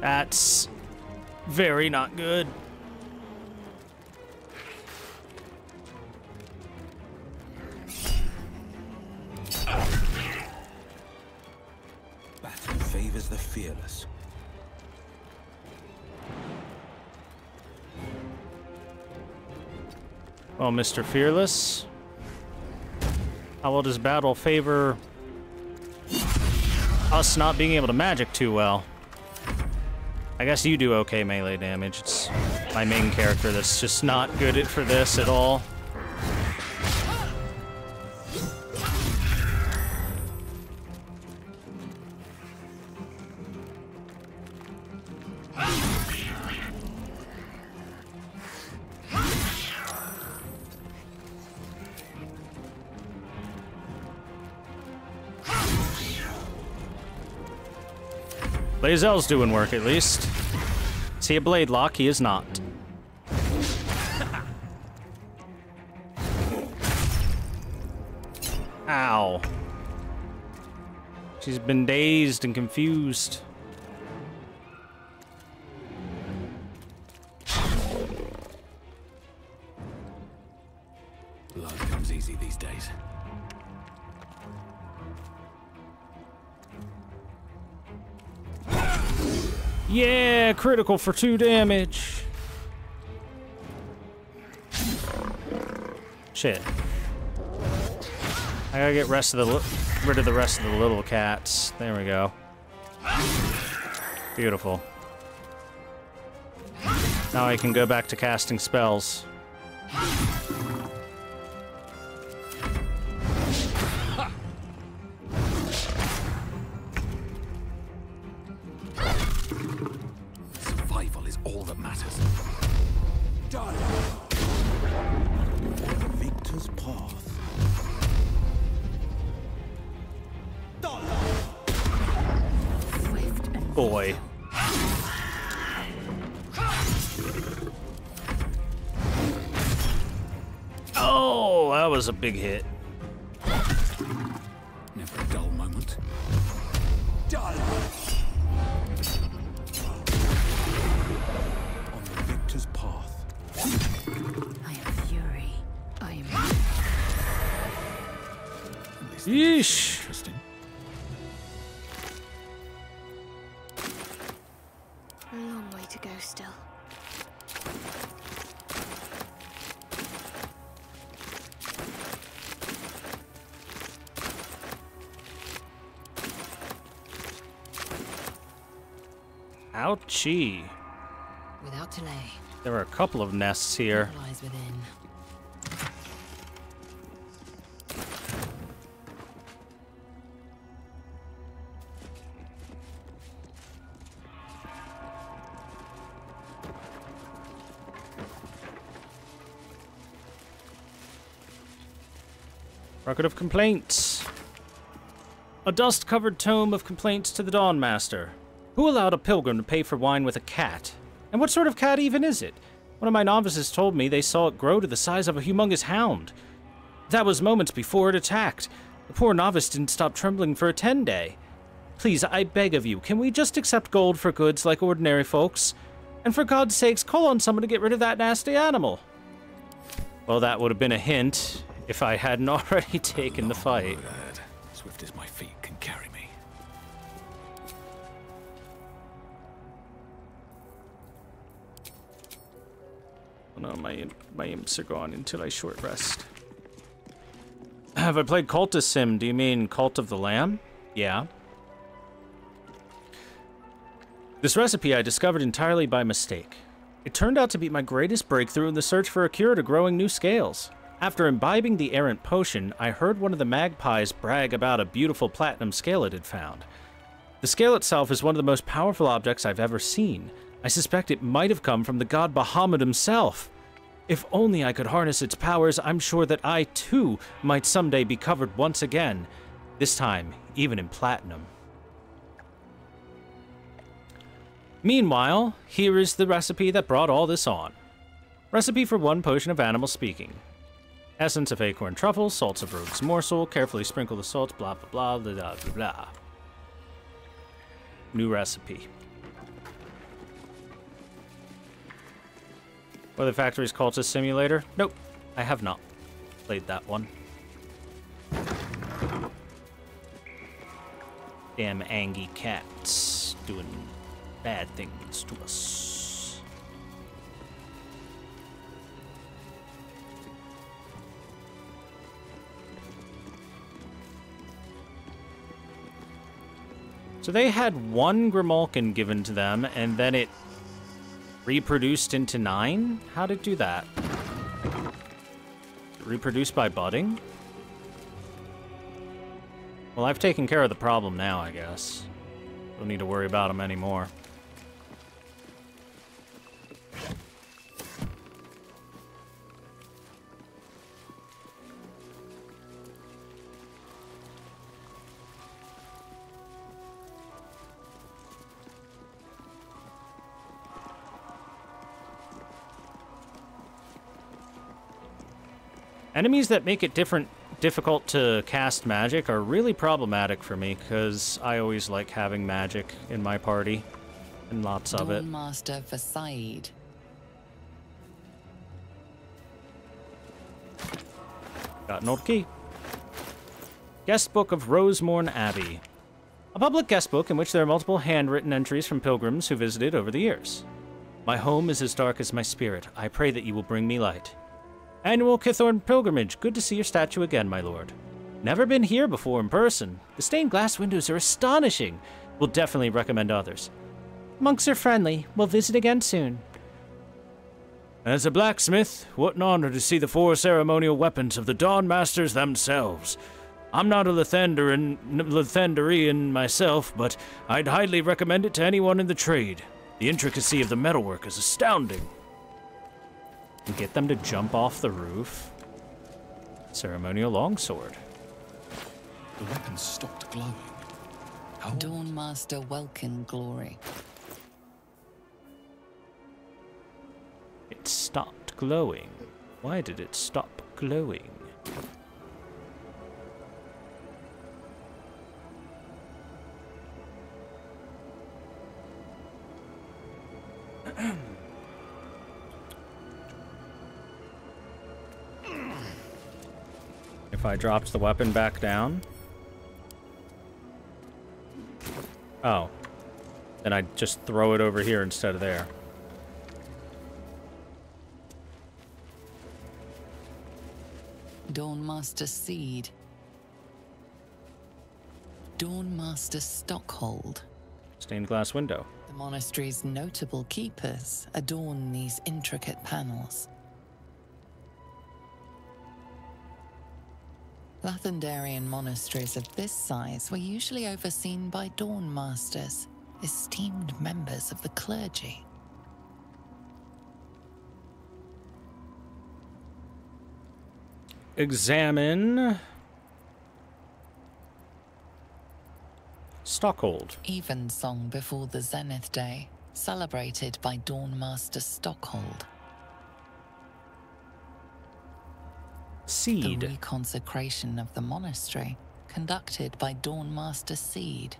That's very not good. Mr. Fearless, how well does battle favor us not being able to magic too well? I guess you do okay melee damage. It's my main character that's just not good at for this at all. Lae'zel's doing work at least. Is he a blade lock? He is not. Ow. She's been dazed and confused. Critical for two damage. Shit. I gotta get rest of the rid of the rest of the little cats. There we go. Beautiful. Now I can go back to casting spells. Ouchie. Without delay, There are a couple of nests here. what lies within. Record of complaints. A dust-covered tome of complaints to the Dawn Master. Who allowed a pilgrim to pay for wine with a cat? And what sort of cat even is it? One of my novices told me they saw it grow to the size of a humongous hound. That was moments before it attacked. The poor novice didn't stop trembling for a ten day. Please, I beg of you, can we just accept gold for goods like ordinary folks? And for God's sakes, call on someone to get rid of that nasty animal. Well, that would have been a hint if I hadn't already taken the fight. Swift as my feet no, my my imps are gone until I short rest. Have I played Cultist Sim? Do you mean Cult of the Lamb? Yeah. This recipe I discovered entirely by mistake. It turned out to be my greatest breakthrough in the search for a cure to growing new scales. After imbibing the errant potion, I heard one of the magpies brag about a beautiful platinum scale it had found. The scale itself is one of the most powerful objects I've ever seen. I suspect it might have come from the god Bahamut himself. If only I could harness its powers, I'm sure that I too might someday be covered once again. This time, even in platinum. Meanwhile, here is the recipe that brought all this on. Recipe for one potion of animal speaking. Essence of acorn truffle, salts of rogue's morsel, carefully sprinkle the salts, blah blah blah blah blah blah blah. New recipe. Or the Factory's Cultist Simulator? Nope, I have not played that one. Damn Angie cats doing bad things to us. So they had one Grimalkin given to them, and then it reproduced into nine? How did it do that? Reproduced by budding? Well, I've taken care of the problem now, I guess. Don't need to worry about them anymore. Enemies that make it different difficult to cast magic are really problematic for me because I always like having magic in my party and lots of it. Master Versailles. Got an old key. Guest Book of Rosymorn Abbey. A public guest book in which there are multiple handwritten entries from pilgrims who visited over the years. My home is as dark as my spirit. I pray that you will bring me light. Annual Kithorn pilgrimage. Good to see your statue again, my lord. Never been here before in person. The stained glass windows are astonishing. Will definitely recommend others. Monks are friendly. We'll visit again soon. As a blacksmith, what an honor to see the four ceremonial weapons of the Dawn Masters themselves. I'm not a Lathanderian myself, but I'd highly recommend it to anyone in the trade. The intricacy of the metalwork is astounding. And get them to jump off the roof. Ceremonial longsword. The weapon stopped glowing. How? Dawn Master Welkin Glory. It stopped glowing. Why did it stop glowing? if I dropped the weapon back down? Oh. Then I just throw it over here instead of there. Dawn Master Seed. Dawn Master Stockhold. Stained glass window. The monastery's notable keepers adorn these intricate panels. Lathanderian monasteries of this size were usually overseen by Dawn Masters, esteemed members of the clergy. Examine. Stockhold. Evensong before the Zenith Day, celebrated by Dawn Master Stockhold. Seed. The reconsecration of the monastery, conducted by Dawn Master Seed.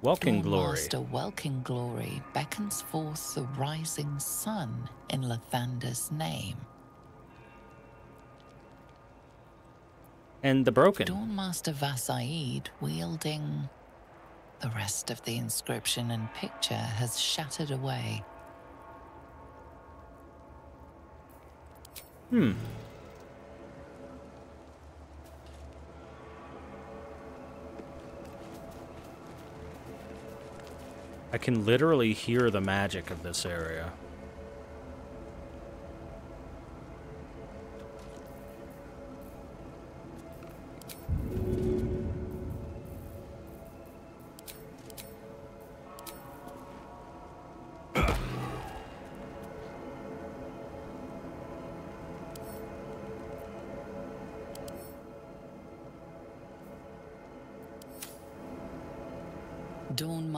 Welkin Glory. Master Welkin Glory beckons forth the rising sun in Lathander's name. And the broken. Dawn Master Vasaid wielding. The rest of the inscription and picture has shattered away. Hmm. I can literally hear the magic of this area.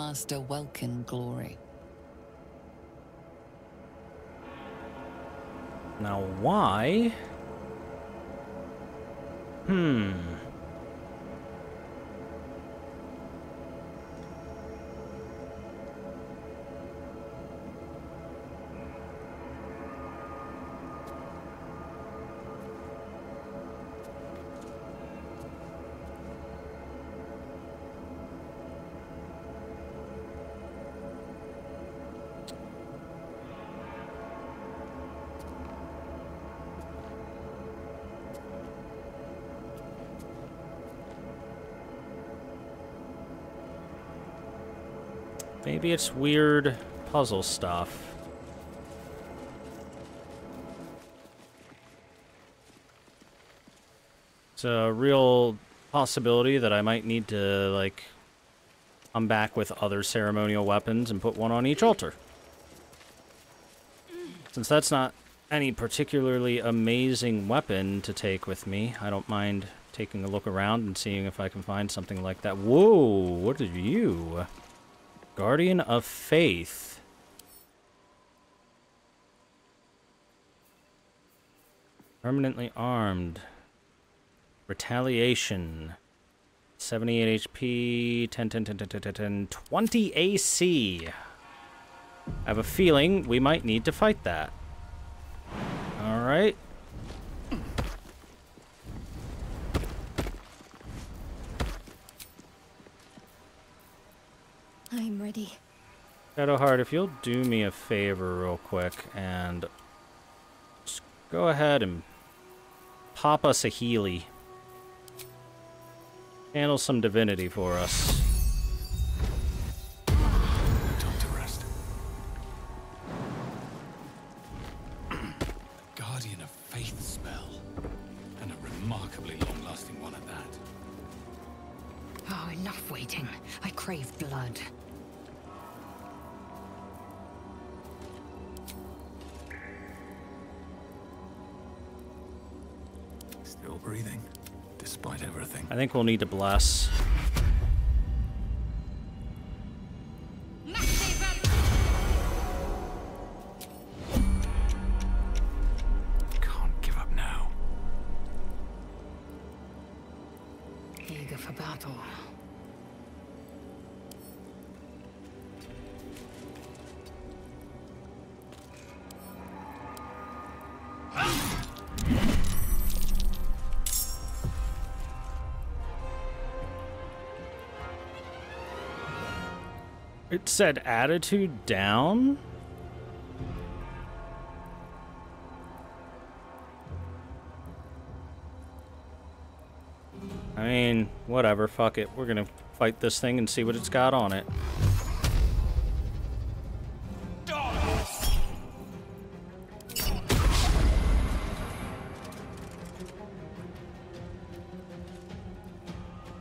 Master Welkin Glory. Now, why? Hmm. Maybe it's weird puzzle stuff. It's a real possibility that I might need to, like, come back with other ceremonial weapons and put one on each altar. Since that's not any particularly amazing weapon to take with me, I don't mind taking a look around and seeing if I can find something like that. Whoa, what are you? Guardian of Faith. Permanently armed. Retaliation. 78 HP, 10, 10, 10, 10, 10, 10, 10, 20 AC. I have a feeling we might need to fight that. Alright. I'm ready. Shadowheart, if you'll do me a favor real quick and go ahead and pop us a Healy. Handle some divinity for us. Think we'll need to bless. Said attitude down? I mean, whatever, fuck it. We're gonna fight this thing and see what it's got on it.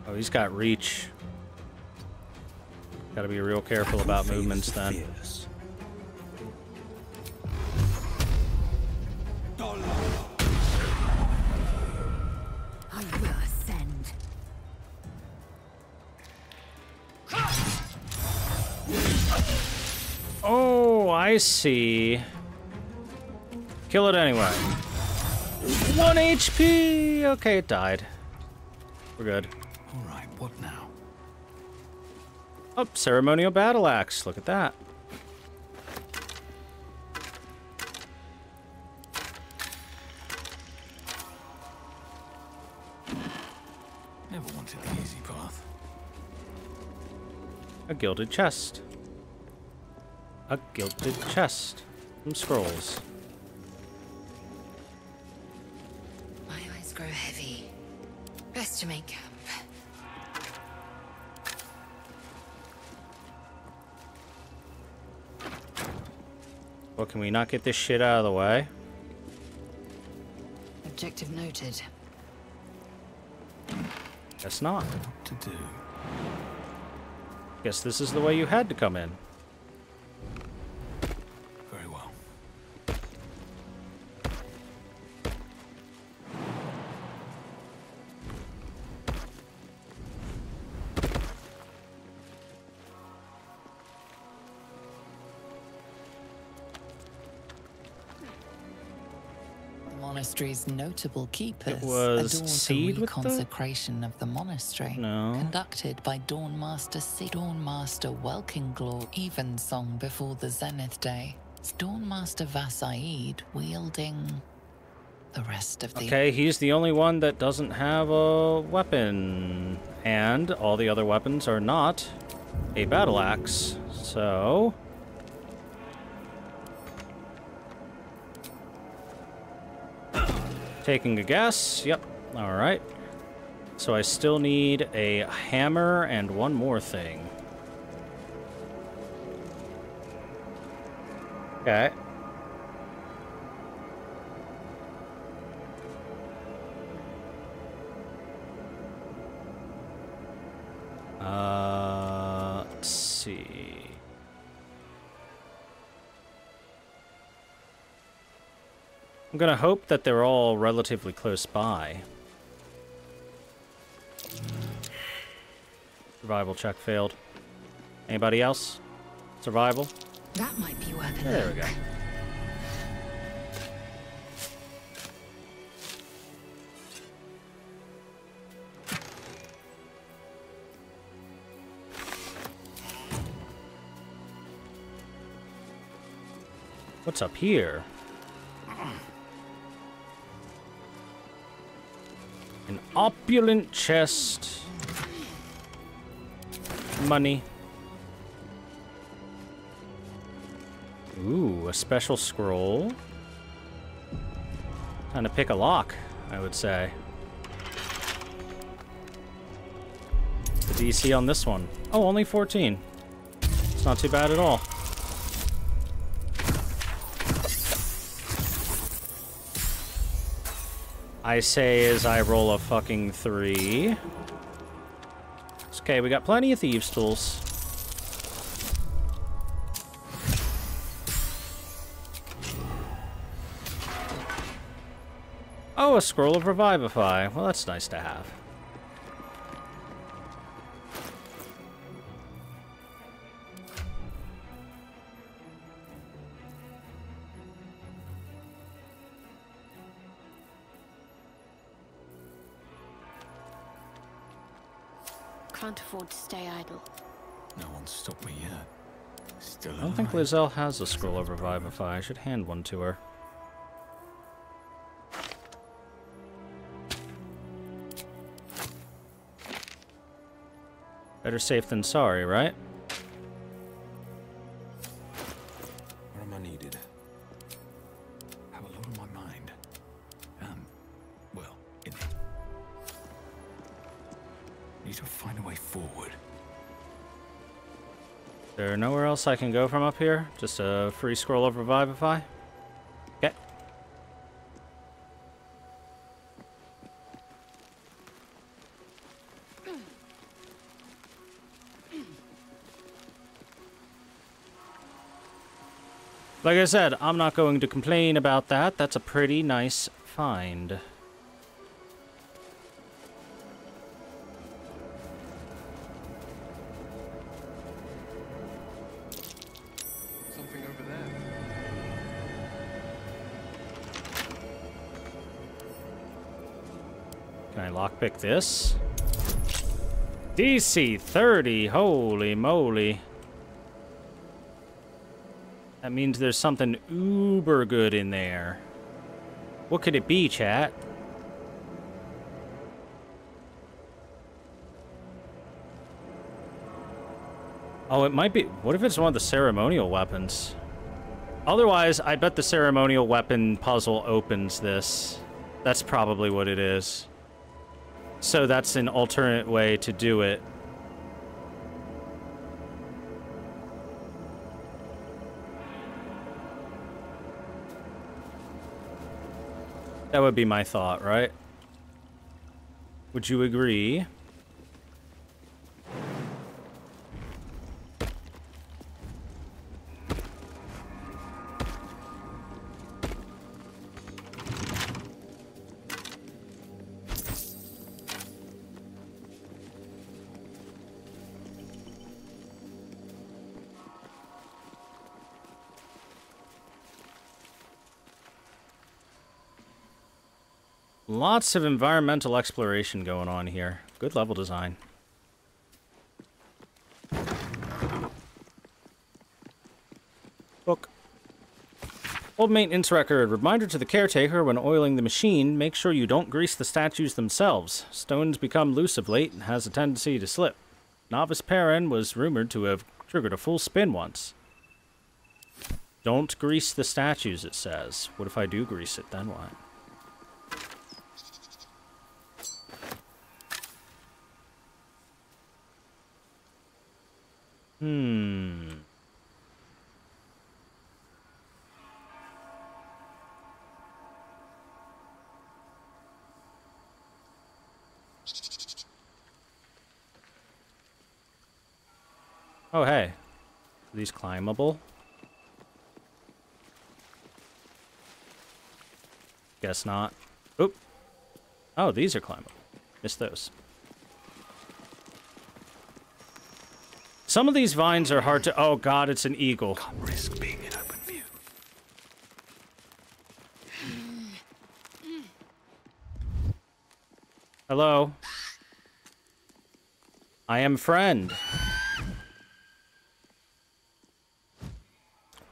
Oh, he's got reach. Gotta be real careful about movements then. I. Oh, I see. Kill it anyway. One HP! Okay, it died. We're good. Oh, ceremonial battle axe. Look at that. Never wanted the easy path. A gilded chest. A gilded chest. Some scrolls. My eyes grow heavy. Best to make camp. Well, can we not get this shit out of the way? Objective noted. Guess not. What to do? Guess this is the way you had to come in. Monastery's notable keepers Seed the reconsecration of the monastery, No. conducted by Dawnmaster Seed. Dawnmaster Welkinglaw Evensong before the Zenith Day. Dawnmaster Vasaid wielding the rest of the Okay, he's the only one that doesn't have a weapon. And all the other weapons are not a battle axe. So. Taking a guess. Yep. All right. So I still need a hammer and one more thing. Okay. Uh, let's see. I'm gonna hope that they're all relatively close by. Survival check failed. Anybody else? Survival? That might be worth a There we go. What's up here? Opulent chest. Money. Ooh, a special scroll. Time to pick a lock, I would say. The DC on this one. Oh, only 14. It's not too bad at all. I say as I roll a fucking three. It's okay, we got plenty of thieves' tools. Oh, a scroll of revivify. Well, that's nice to have. Afford to stay idle. No one's stopped me yet. Still I don't think Lae'zel has a scroll of revivify. I should hand one to her. Better safe than sorry, right? Else I can go from up here? Just a free scroll of revivify? Okay. Like I said, I'm not going to complain about that. That's a pretty nice find. Lockpick this? DC 30, holy moly. That means there's something uber good in there. What could it be, chat? Oh, it might be... What if it's one of the ceremonial weapons? Otherwise, I bet the ceremonial weapon puzzle opens this. That's probably what it is. So that's an alternate way to do it. That would be my thought, right? Would you agree? Lots of environmental exploration going on here. Good level design. Book. Old maintenance record. Reminder to the caretaker when oiling the machine, make sure you don't grease the statues themselves. Stones become loose of late and has a tendency to slip. Novice Perrin was rumored to have triggered a full spin once. Don't grease the statues, it says. What if I do grease it, then what? Hmm. Oh, hey. Are these climbable? Guess not. Oop. Oh, these are climbable. Missed those. Some of these vines are hard to... Oh, God, it's an eagle. Can't risk being in open view. Hello? I am friend.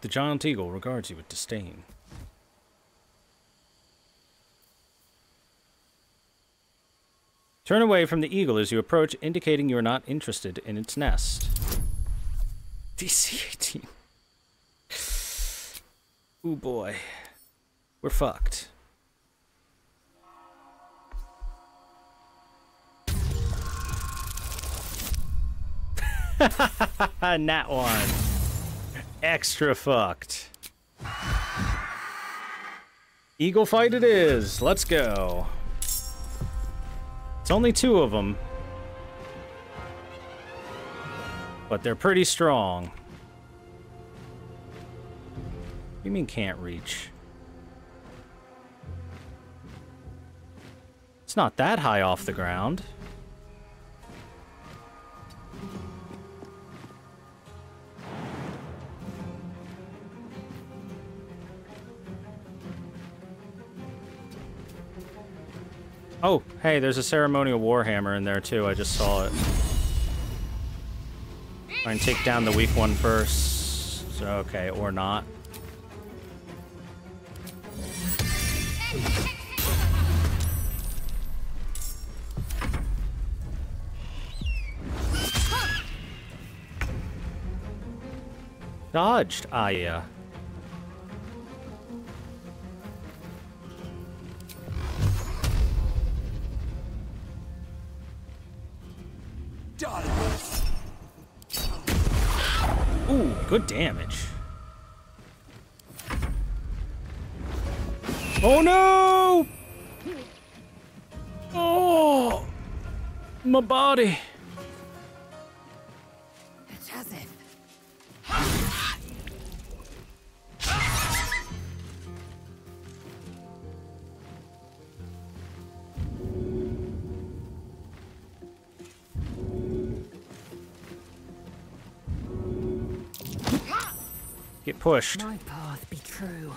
The giant eagle regards you with disdain. Turn away from the eagle as you approach, indicating you are not interested in its nest. DC 18. Ooh boy. We're fucked. Nat one. Extra fucked. Eagle fight it is. Let's go. It's only two of them. But they're pretty strong. You mean can't reach? It's not that high off the ground. Oh, hey, there's a ceremonial warhammer in there too. I just saw it. Try and take down the weak one first. Okay, or not. Dodged. Ah, yeah. Ooh, good damage. Oh no! Oh! My body. Pushed. My path be true.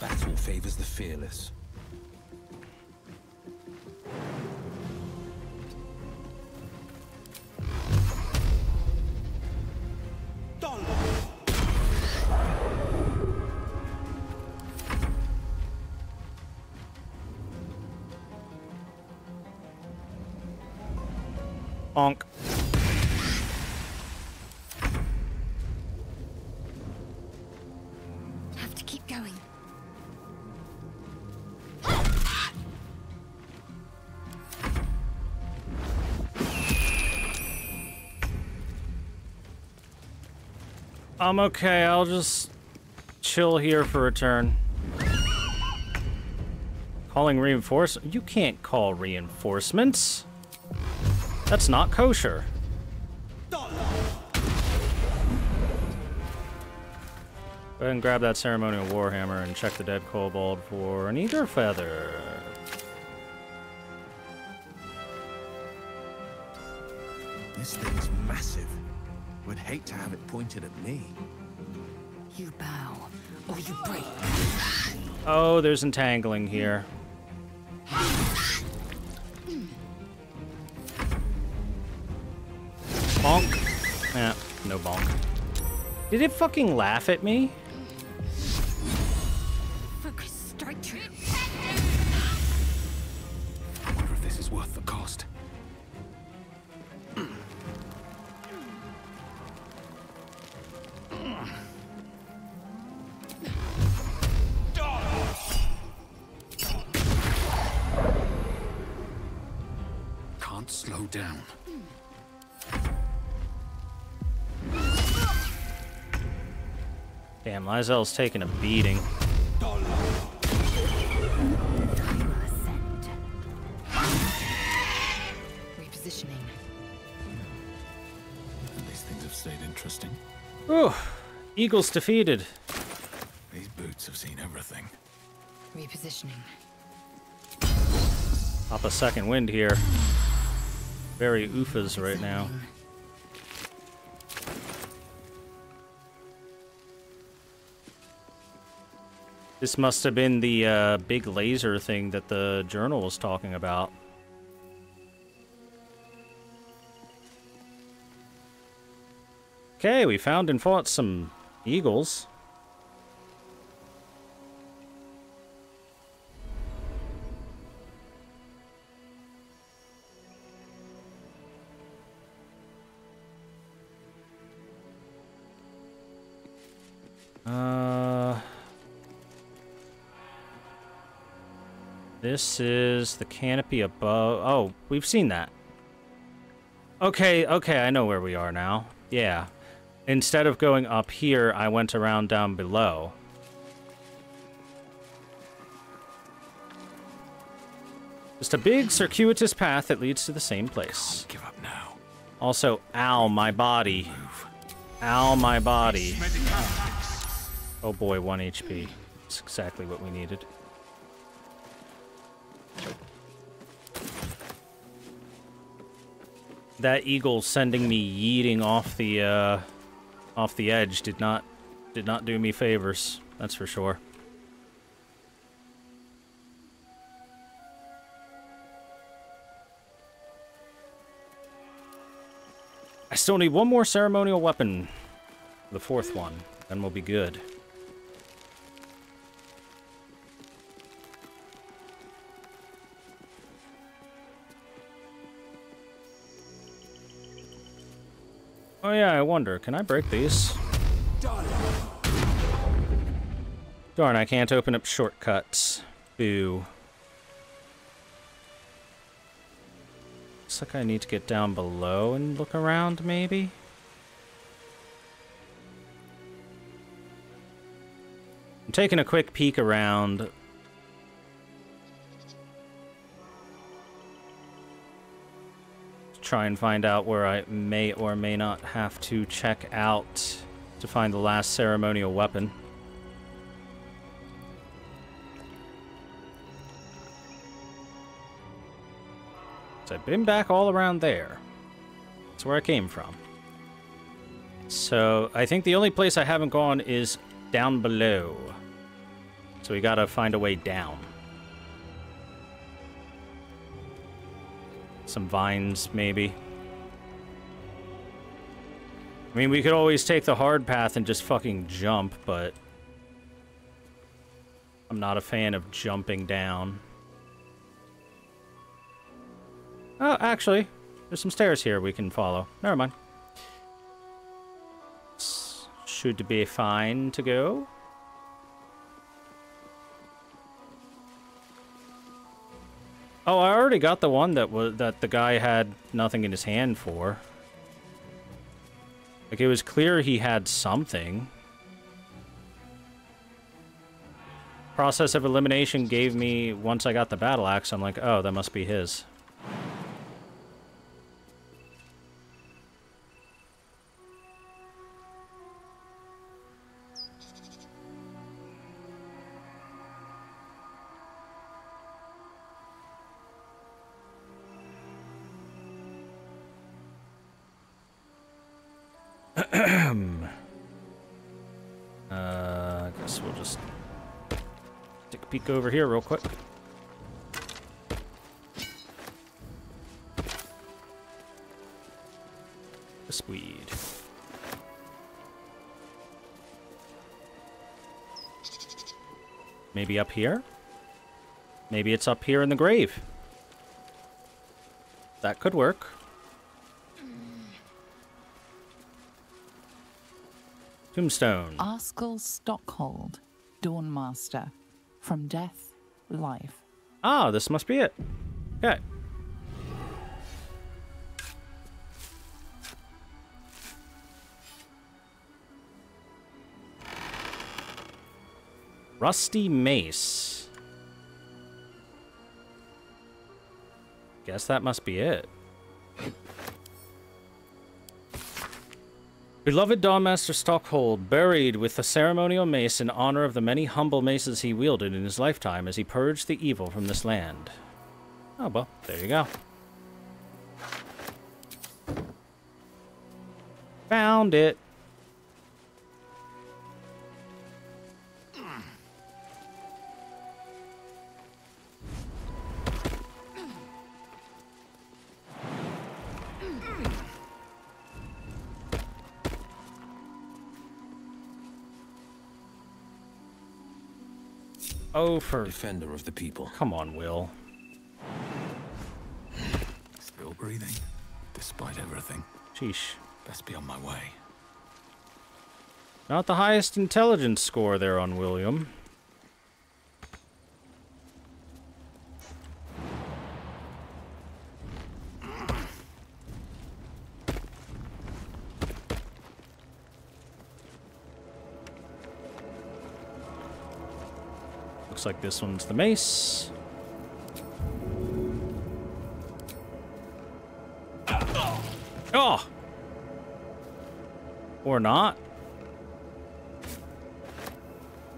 Battle favors the fearless. Bonk. I'm okay. I'll just chill here for a turn. Calling reinforce? You can't call reinforcements. That's not kosher. Go ahead and grab that ceremonial warhammer and check the dead kobold for an eager feather. Hate to have it pointed at me. You bow, or you break. Oh, there's entangling here. Bonk. Yeah, no bonk. Did it fucking laugh at me? Damn, Lae'zel's taking a beating. Repositioning. These things have stayed interesting. Ooh, Eagles defeated. These boots have seen everything. Repositioning. Pop a second wind here. Very oofas right now. This must have been the uh, big laser thing that the journal was talking about. Okay, we found and fought some eagles. This is the canopy above. Oh, we've seen that. Okay, okay, I know where we are now. Yeah. Instead of going up here, I went around down below. Just a big circuitous path that leads to the same place. Give up now. Also, ow, my body. Ow, my body. Oh boy, 1 HP. That's exactly what we needed. That eagle sending me yeeting off the uh, off the edge did not did not do me favors. That's for sure. I still need one more ceremonial weapon. The fourth one. Then we'll be good. Oh, yeah, I wonder, can I break these? Darn, I can't open up shortcuts. Boo. Looks like I need to get down below and look around, maybe? I'm taking a quick peek around. Try and find out where I may or may not have to check out to find the last ceremonial weapon. So I've been back all around there. That's where I came from. So I think the only place I haven't gone is down below. So we gotta find a way down. Some vines, maybe. I mean, we could always take the hard path and just fucking jump, but... I'm not a fan of jumping down. Oh, actually, there's some stairs here we can follow. Never mind. Should be fine to go. Oh, I already got the one that was that the guy had nothing in his hand for. Like it was clear he had something. Process of elimination gave me once I got the battle axe. I'm like, oh, that must be his. Peek over here real quick. A weed. Maybe up here? Maybe it's up here in the grave. That could work. Tombstone. Askell Stockhold, Dawnmaster. From death, life. Ah, this must be it. Okay. Rusty Mace. Guess that must be it. Beloved Dawnmaster Stockhold, buried with the ceremonial mace in honor of the many humble maces he wielded in his lifetime as he purged the evil from this land. Oh, well, there you go. Found it. Oh, for defender of the people. Come on, Wyll. Still breathing, despite everything. Sheesh. Best be on my way. Not the highest intelligence score there on William. Looks like this one's the mace. Oh! Or not.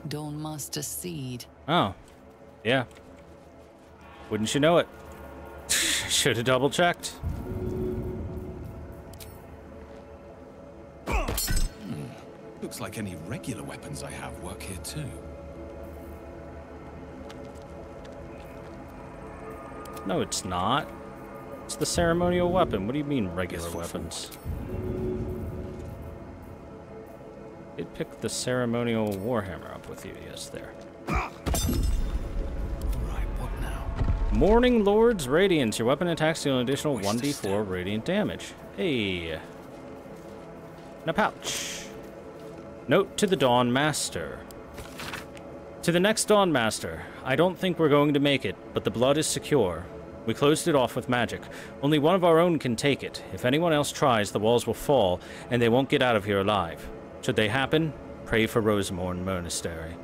Don't Dawnmaster Seed. Oh. Yeah. Wouldn't you know it? Should have double checked. Hmm. Looks like any regular weapons I have work here too. No, it's not. It's the ceremonial weapon. What do you mean regular weapons? It picked the ceremonial warhammer up with you, yes, there. Morning Lord's Radiance. Your weapon attacks deal an additional 1d4 radiant damage. Hey. In a pouch. Note to the Dawn Master. To the next Dawn Master. I don't think we're going to make it, but the blood is secure. We closed it off with magic. Only one of our own can take it. If anyone else tries, the walls will fall, and they won't get out of here alive. Should they happen, pray for Rosymorn Monastery.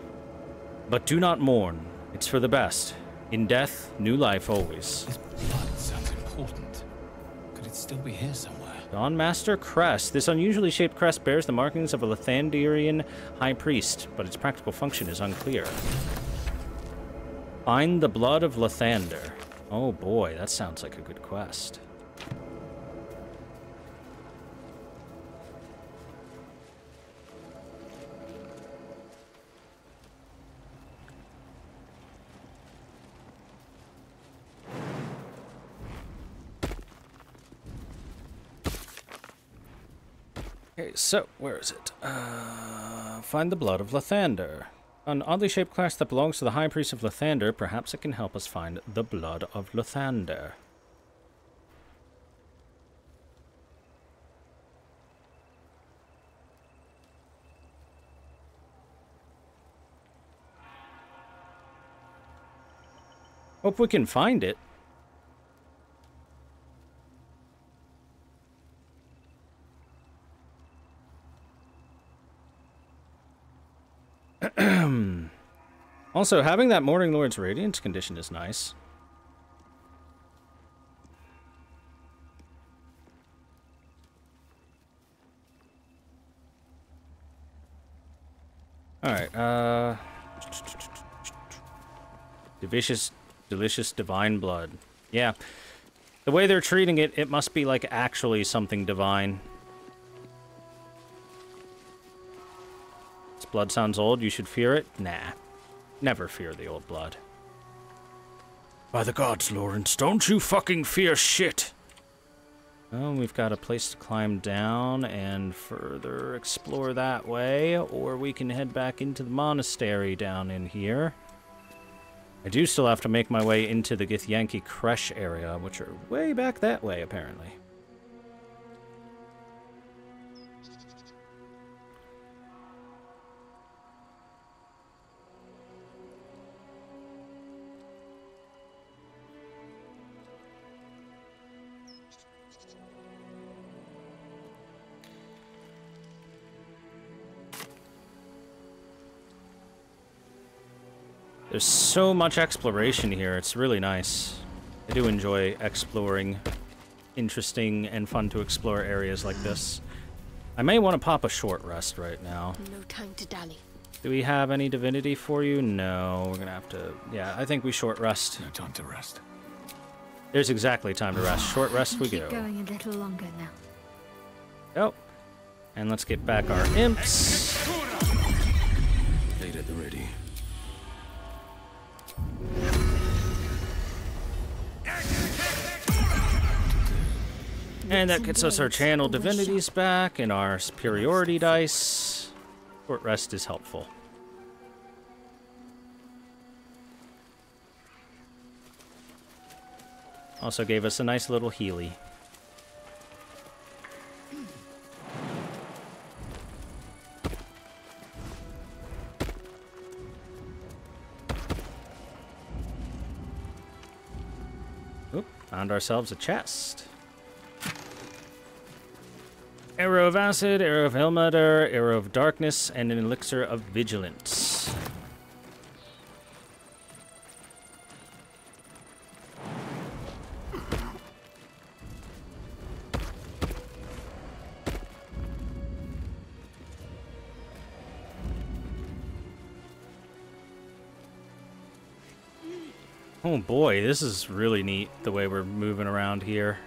But do not mourn. It's for the best. In death, new life always. This Blood sounds important. Could it still be here somewhere? Dawn Master Crest. This unusually shaped crest bears the markings of a Lathanderian High Priest, but its practical function is unclear. Find the blood of Lathander. Oh boy, that sounds like a good quest. Okay, so where is it? Uh, find the blood of Lathander. An oddly shaped class that belongs to the High Priest of Lathander. Perhaps it can help us find the blood of Lathander. Hope we can find it. Also, having that Morning Lord's Radiance condition is nice. Alright, uh... Delicious, delicious divine blood. Yeah. The way they're treating it, it must be, like, actually something divine. This blood sounds old, you should fear it? Nah. Never fear the old blood. By the gods, Lawrence, don't you fucking fear shit! Well, we've got a place to climb down and further explore that way, or we can head back into the monastery down in here. I do still have to make my way into the Githyanki Creche area, which are way back that way, apparently. There's so much exploration here. It's really nice. I do enjoy exploring interesting and fun to explore areas like this. I may want to pop a short rest right now. No time to dally. Do we have any divinity for you? No, we're gonna have to. Yeah, I think we short rest. No time to rest. There's exactly time to rest. Short rest we Keep go. going a little longer now. Yep. And let's get back our imps. And that gets us our channel divinities back and our superiority dice. Short rest is helpful. Also gave us a nice little Healy. Oop, found ourselves a chest. Arrow of Acid, Arrow of Ilmater, Arrow of Darkness, and an Elixir of Vigilance. Oh boy, this is really neat the way we're moving around here.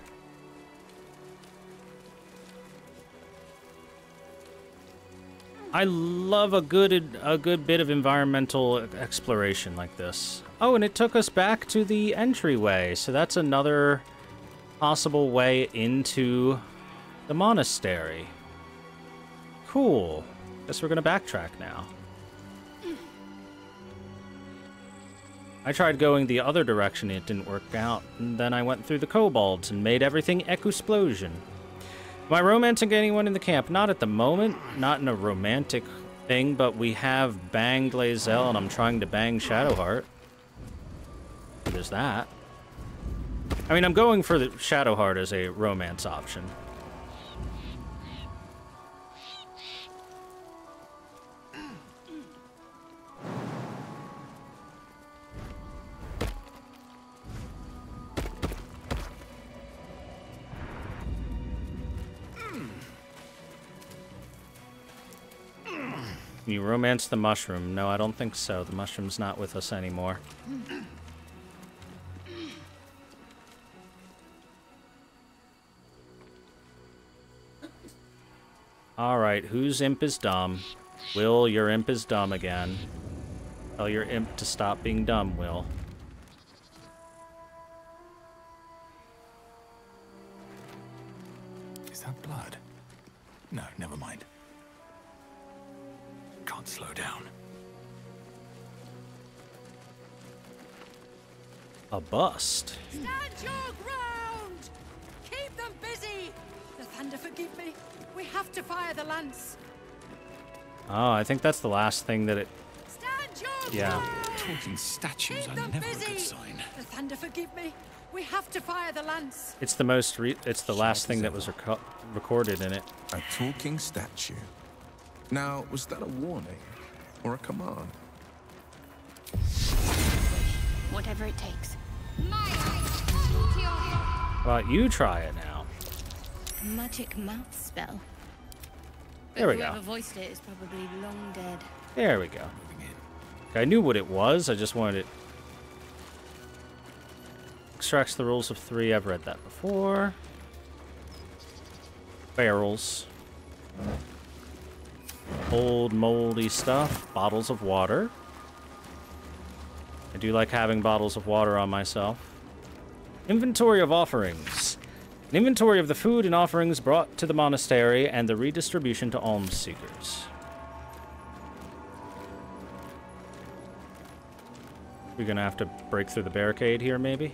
I love a good a good bit of environmental exploration like this. Oh, and it took us back to the entryway, so that's another possible way into the monastery. Cool. Guess we're gonna backtrack now. I tried going the other direction, it didn't work out, and then I went through the kobolds and made everything explosion. Am I romancing anyone in the camp? Not at the moment, not in a romantic thing, but we have banged Lae'zel and I'm trying to bang Shadowheart. There's that. I mean, I'm going for the Shadowheart as a romance option. Can you romance the mushroom? No, I don't think so. The mushroom's not with us anymore. Alright, whose imp is dumb? Wyll, your imp is dumb again. Tell your imp to stop being dumb, Wyll. Is that blood? No, never mind. Can't slow down. A bust. Stand your ground! Keep them busy! The thunder forgive me. We have to fire the lance. Oh, I think that's the last thing that it... Stand your Yeah. Talking statues Keep are them never a busy! good sign. The thunder forgive me. We have to fire the lance. It's the most re it's the last thing that was reco recorded in it. A talking statue. Now, was that a warning or a command? Whatever it takes. My eyes. How about you try it now? Magic mouth spell. There we go. whoever voiced it is probably long dead. There we go. I knew what it was, I just wanted it... Extracts the rules of three, I've read that before. Barrels. Old moldy stuff. Bottles of water. I do like having bottles of water on myself. Inventory of offerings. An inventory of the food and offerings brought to the monastery and the redistribution to alms seekers. We're gonna have to break through the barricade here, maybe?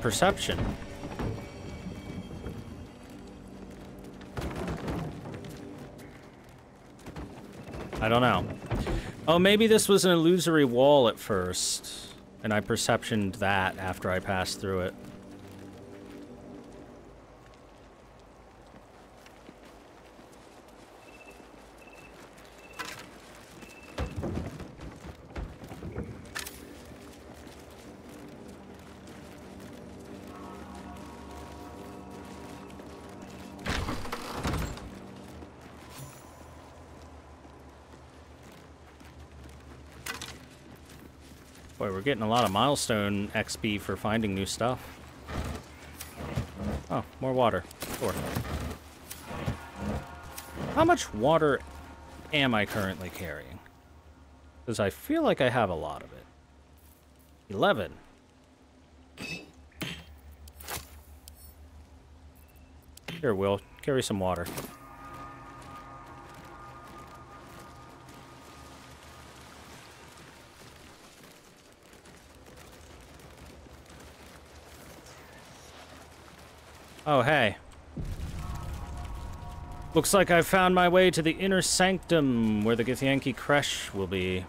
Perception? I don't know. Oh, maybe this was an illusory wall at first, and I perceptioned that after I passed through it. We're getting a lot of milestone XP for finding new stuff. Oh, more water. Sure. How much water am I currently carrying? Because I feel like I have a lot of it. 11. Here, Wyll. Carry some water. Oh, hey. Looks like I've found my way to the inner sanctum where the Githyanki creche will be.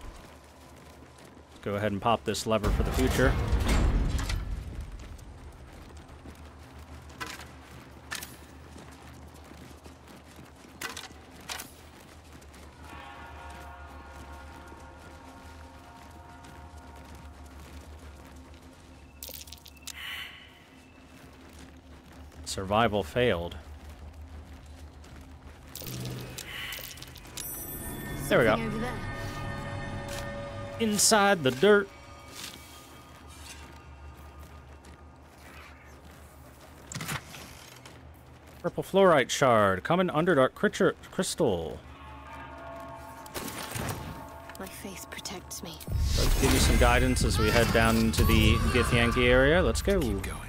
Let's go ahead and pop this lever for the future. Survival failed. There we go. There. Inside the dirt. Purple fluorite shard. Common underdark critcher- crystal. My faith protects me. Let's give you some guidance as we head down into the Githyanki area. Let's go. Keep going.